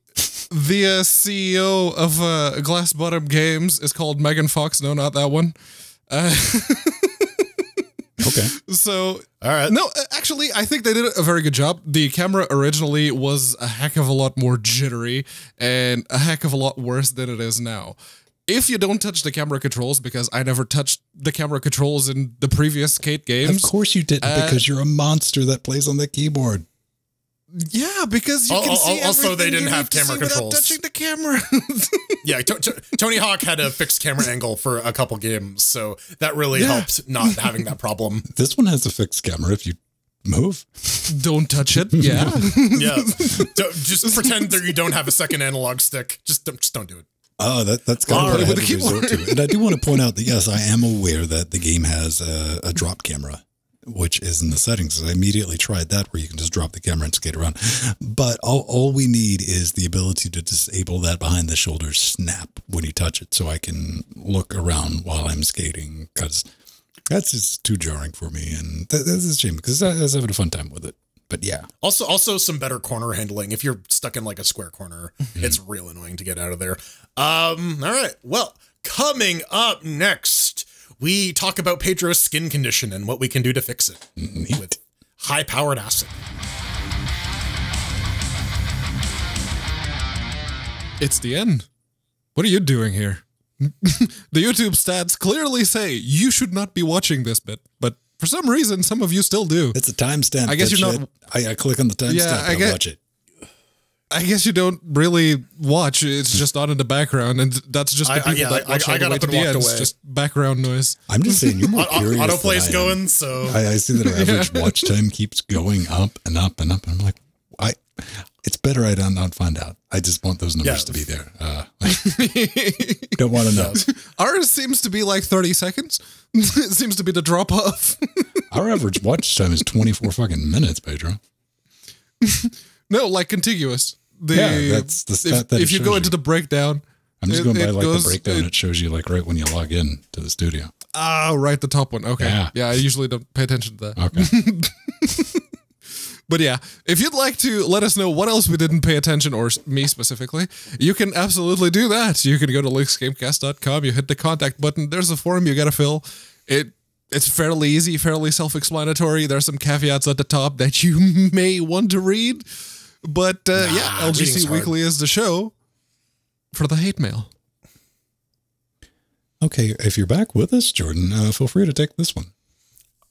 the uh, CEO of uh, Glass Bottom Games is called Megan Fox. No, not that one. Uh, Okay. so All right, no, uh, actually, I think they did a very good job. The camera originally was a heck of a lot more jittery and a heck of a lot worse than it is now. If you don't touch the camera controls, because I never touched the camera controls in the previous skate games. Of course you didn't Uh, because you're a monster that plays on the keyboard. Yeah, because you Al- can al- see also, they didn't have camera controls. touching the camera. yeah. To- to- Tony Hawk had a fixed camera angle for a couple games, so that really Yeah. helped not having that problem. This one has a fixed camera if you move. don't touch it. Yeah. Yeah, Don't- just pretend that you don't have a second analog stick. Just don't, just don't do it. Oh, that that's kind All of what I right. had to resort to. And I do want to point out that yes, I am aware that the game has a, a drop camera, which is in the settings. I immediately tried that where you can just drop the camera and skate around. But all, all we need is the ability to disable that behind the shoulder snap when you touch it, so I can look around while I'm skating because that's just too jarring for me, and that, that's a shame because I was having a fun time with it. But yeah, Also, also some better corner handling. If you're stuck in like a square corner, Mm-hmm. it's real annoying to get out of there. Um, all right. Well, coming up next, we talk about Pedro's skin condition and what we can do to fix it with high-powered acid. it's the end. What are you doing here? the YouTube stats clearly say you should not be watching this bit, but for some reason, some of you still do. it's a timestamp. I guess you're shit. not- I, I click on the timestamp Yeah, I and I get- watch it. I guess you don't really watch. It's just on in the background, and that's just the I- I- people yeah, that I- watch I all the way to the walked end. It's just background noise. I'm just saying you're more Au- curious. Autoplay's going, so I, I see that our average watch time keeps going up and up and up. And I'm like, I, it's better I don't not find out. I just want those numbers Yeah. to be there. Uh, don't want to know. Ours seems to be like 30 seconds. it seems to be the drop off. Our average watch time is 24 fucking minutes, Pedro. No, like contiguous. The, Yeah, that's the stat if, that if you go you. into the breakdown. I'm just it- going by like goes- the breakdown. it- It, shows you like right when you log in to the studio. Ah, right, the top one. Okay. Yeah. Yeah. I usually don't pay attention to that. Okay. But yeah, if you'd like to let us know what else we didn't pay attention, or me specifically, you can absolutely do that. You can go to linuxgamecast.com, you hit the contact button, there's a form you gotta fill. It it's fairly easy, fairly self-explanatory. There's some caveats at the top that you may want to read. But uh, yeah, Nah, reading's LGC hard. Weekly is the show for the hate mail. okay. If you're back with us, Jordan, uh, feel free to take this one.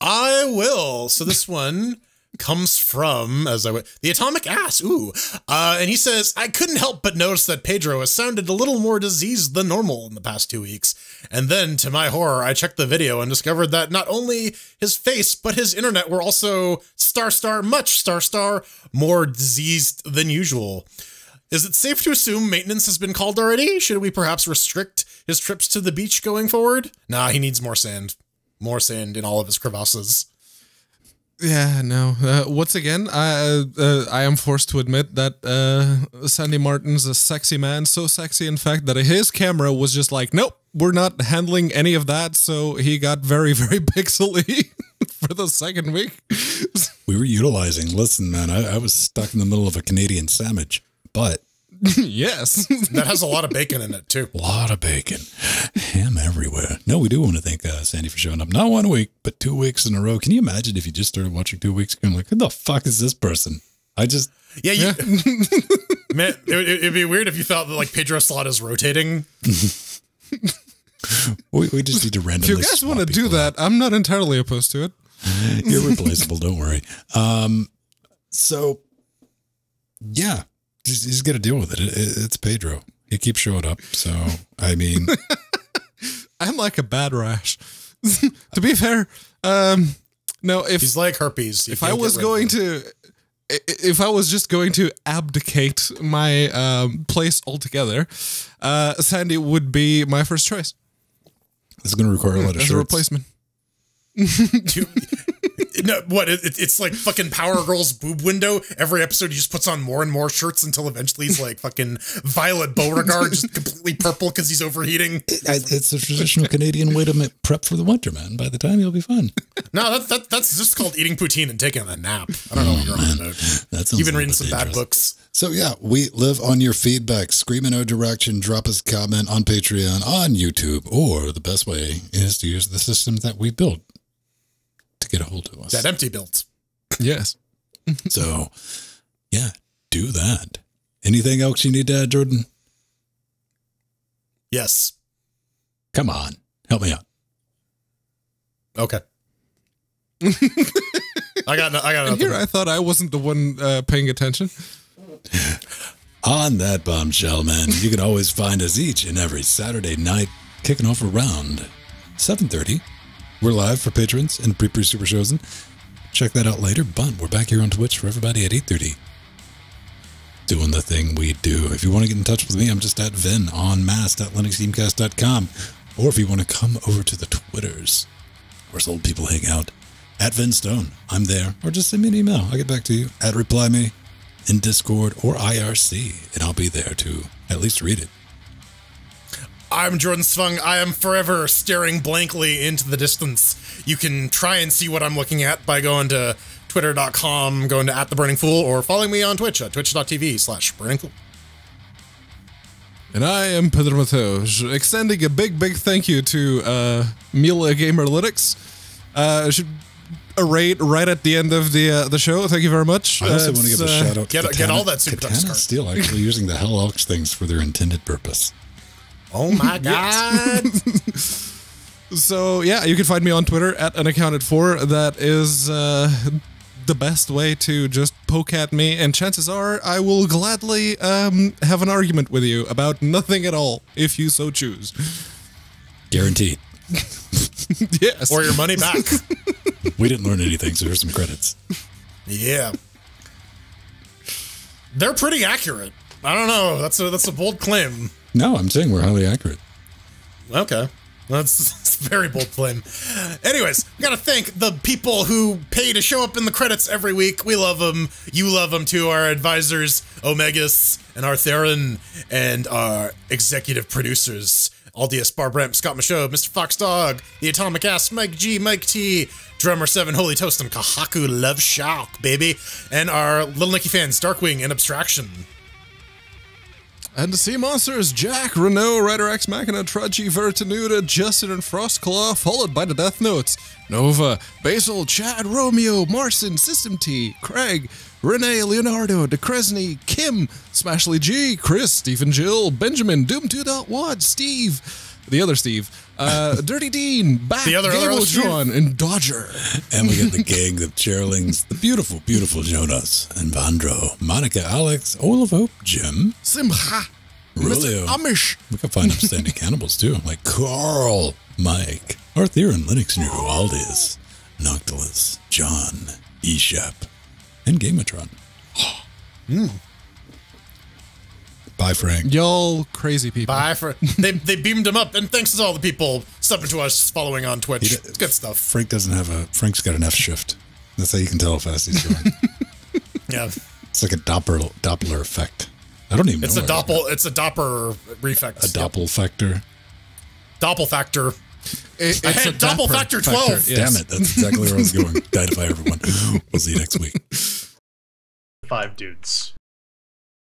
I will. So this one comes from as I went the atomic ass. Ooh, uh, and he says I couldn't help but notice that Pedro has sounded a little more diseased than normal in the past two weeks. And then, to my horror, I checked the video and discovered that not only his face but his internet were also star star much star star more diseased than usual. Is it safe to assume maintenance has been called already? Should we perhaps restrict his trips to the beach going forward? Nah, he needs more sand. More sand in all of his crevasses. Yeah, no. Uh, once again, I uh, I am forced to admit that uh, Sandy Martin's a sexy man, so sexy in fact that his camera was just like, nope, we're not handling any of that. So he got very very pixely for the second week. We were utilizing. Listen, man, I, I was stuck in the middle of a Canadian sandwich, but yes, That has a lot of bacon in it too. a lot of bacon, ham everywhere. No, we do want to thank uh, Sandy for showing up. Not one week, but two weeks in a row. Can you imagine if you just started watching two weeks ago and like, who the fuck is this person? I just Yeah, you, man, it, would- it'd be weird if you thought that like Pedro slot is rotating. we, we just need to randomly. if randomly. you guys want to do people out. that, I'm not entirely opposed to it. You're replaceable. don't worry. Um, so yeah, just, just got to deal with it. It, it. It's Pedro. He keeps showing up. So I mean, I'm like a bad rash. to be fair, um, no, if He's like herpes. You if I was going to if I was just going to abdicate my um, place altogether, uh, Sandy would be my first choice this is going to require a lot of as a replacement. Two- no, what? It, it- it's like fucking Power Girl's boob window. Every episode, he just puts on more and more shirts until eventually he's like fucking Violet Beauregarde, just completely purple because he's overheating. I- It's a traditional Canadian way to prep for the winter, man. By the time you'll be fine. No, that, that that's just called eating poutine and taking a nap. I don't know what you're on oh, about. That You've been reading some bad books. So yeah, we live on your feedback. Scream in our direction, drop us a comment on Patreon, on YouTube, or the best way is to use the system that we built to get a hold of us. That empty built. Yes. So yeah, do that. Anything else you need to add, Jordan? Yes. Come on, help me out. Okay. I got. No, I got And here I thought I wasn't the one uh, paying attention. On that bombshell, man, you can always find us each and every Saturday night, kicking off around 7.30. We're live for patrons and pre-pre super shows. And check that out later, but we're back here on Twitch for everybody at 8.30. Doing the thing we do. If you want to get in touch with me, I'm just at Venn on linuxgamecast.com. Or if you want to come over to the Twitters, where old people hang out, at Venn Stone, I'm there. Or just send me an email. I'll get back to you at reply me in Discord or IRC, and I'll be there to at least read it. I'm Jordan Svung. I am forever staring blankly into the distance. You can try and see what I'm looking at by going to twitter.com, going to at the burning fool, or following me on Twitch at twitch.tv slash burning fool. And I am Pedro Mateos, extending a big, big thank you to uh, Mila Gamerlytics. Uh, should a rate right at the end of the uh, the show. Thank you very much. I also Uh, want to it's, give a uh, shout out get- to get Katana, all that Super Ducks Katana card. Steel actually using the Hell Elks things for their intended purpose. Oh my god. So yeah, you can find me on Twitter at unaccounted for. That is uh, the best way to just poke at me, and chances are I will gladly um, have an argument with you about nothing at all, if you so choose. Guaranteed. yes. or your money back. We didn't learn anything, so here's some credits. Yeah. They're pretty accurate. I don't know. That's a that's a bold claim. No, I'm saying we're highly accurate. Okay. That's very bold claim. Anyways, we gotta thank the people who pay to show up in the credits every week. We love them. You love them too. Our advisors, Omegas and Artheron, and our executive producers, Aldius, Barbramp, Scott Michaud, Mr. Fox Dog, The Atomic Ass, Mike G, Mike T, Drummer 7, Holy Toast, and Kahaku Love Shock, baby. And our Little Nicky fans, Darkwing and Abstraction. And the Sea Monsters, Jack, Renault, Rider X Machina, Trudgy, Vertinuda, Justin, and Frostclaw, followed by the Death Notes, Nova, Basil, Chad, Romeo, Marson, System T, Craig, Renee, Leonardo, DeCresney, Kim, Smashly G, Chris, Stephen Jill, Benjamin, Doom 2.1, Steve, the other Steve, uh, Dirty Dean, Back, The other- Steve. Gablotron, and Dodger. And we get the gang of Cherlings, the beautiful, beautiful Jonas and Vandro, Monica, Alex, Olaf Hope, Jim, Simcha, Rulio. Mr. Amish, We can find upstanding cannibals too, like Carl, Mike, Arthur, and Linux New, Aldis, Noctilus, John, Eshep, and Gamatron. Bye, Frank. y'all crazy people. Bye Frank. they they beamed him up, and thanks to all the people subbing to us, following on Twitch. He It's good stuff. Frank doesn't have a. Frank's got an F shift. That's how you can tell how fast he's going. Yeah, it's like a Doppler Doppler effect. I don't even it's know. a what doppel. It's a Doppler reflex. A Doppel factor. Doppel factor. It- I it's had a double dapper factor 12. yes. Damn it! That's exactly where I was going. Diedify everyone. We'll see you next week. Five dudes.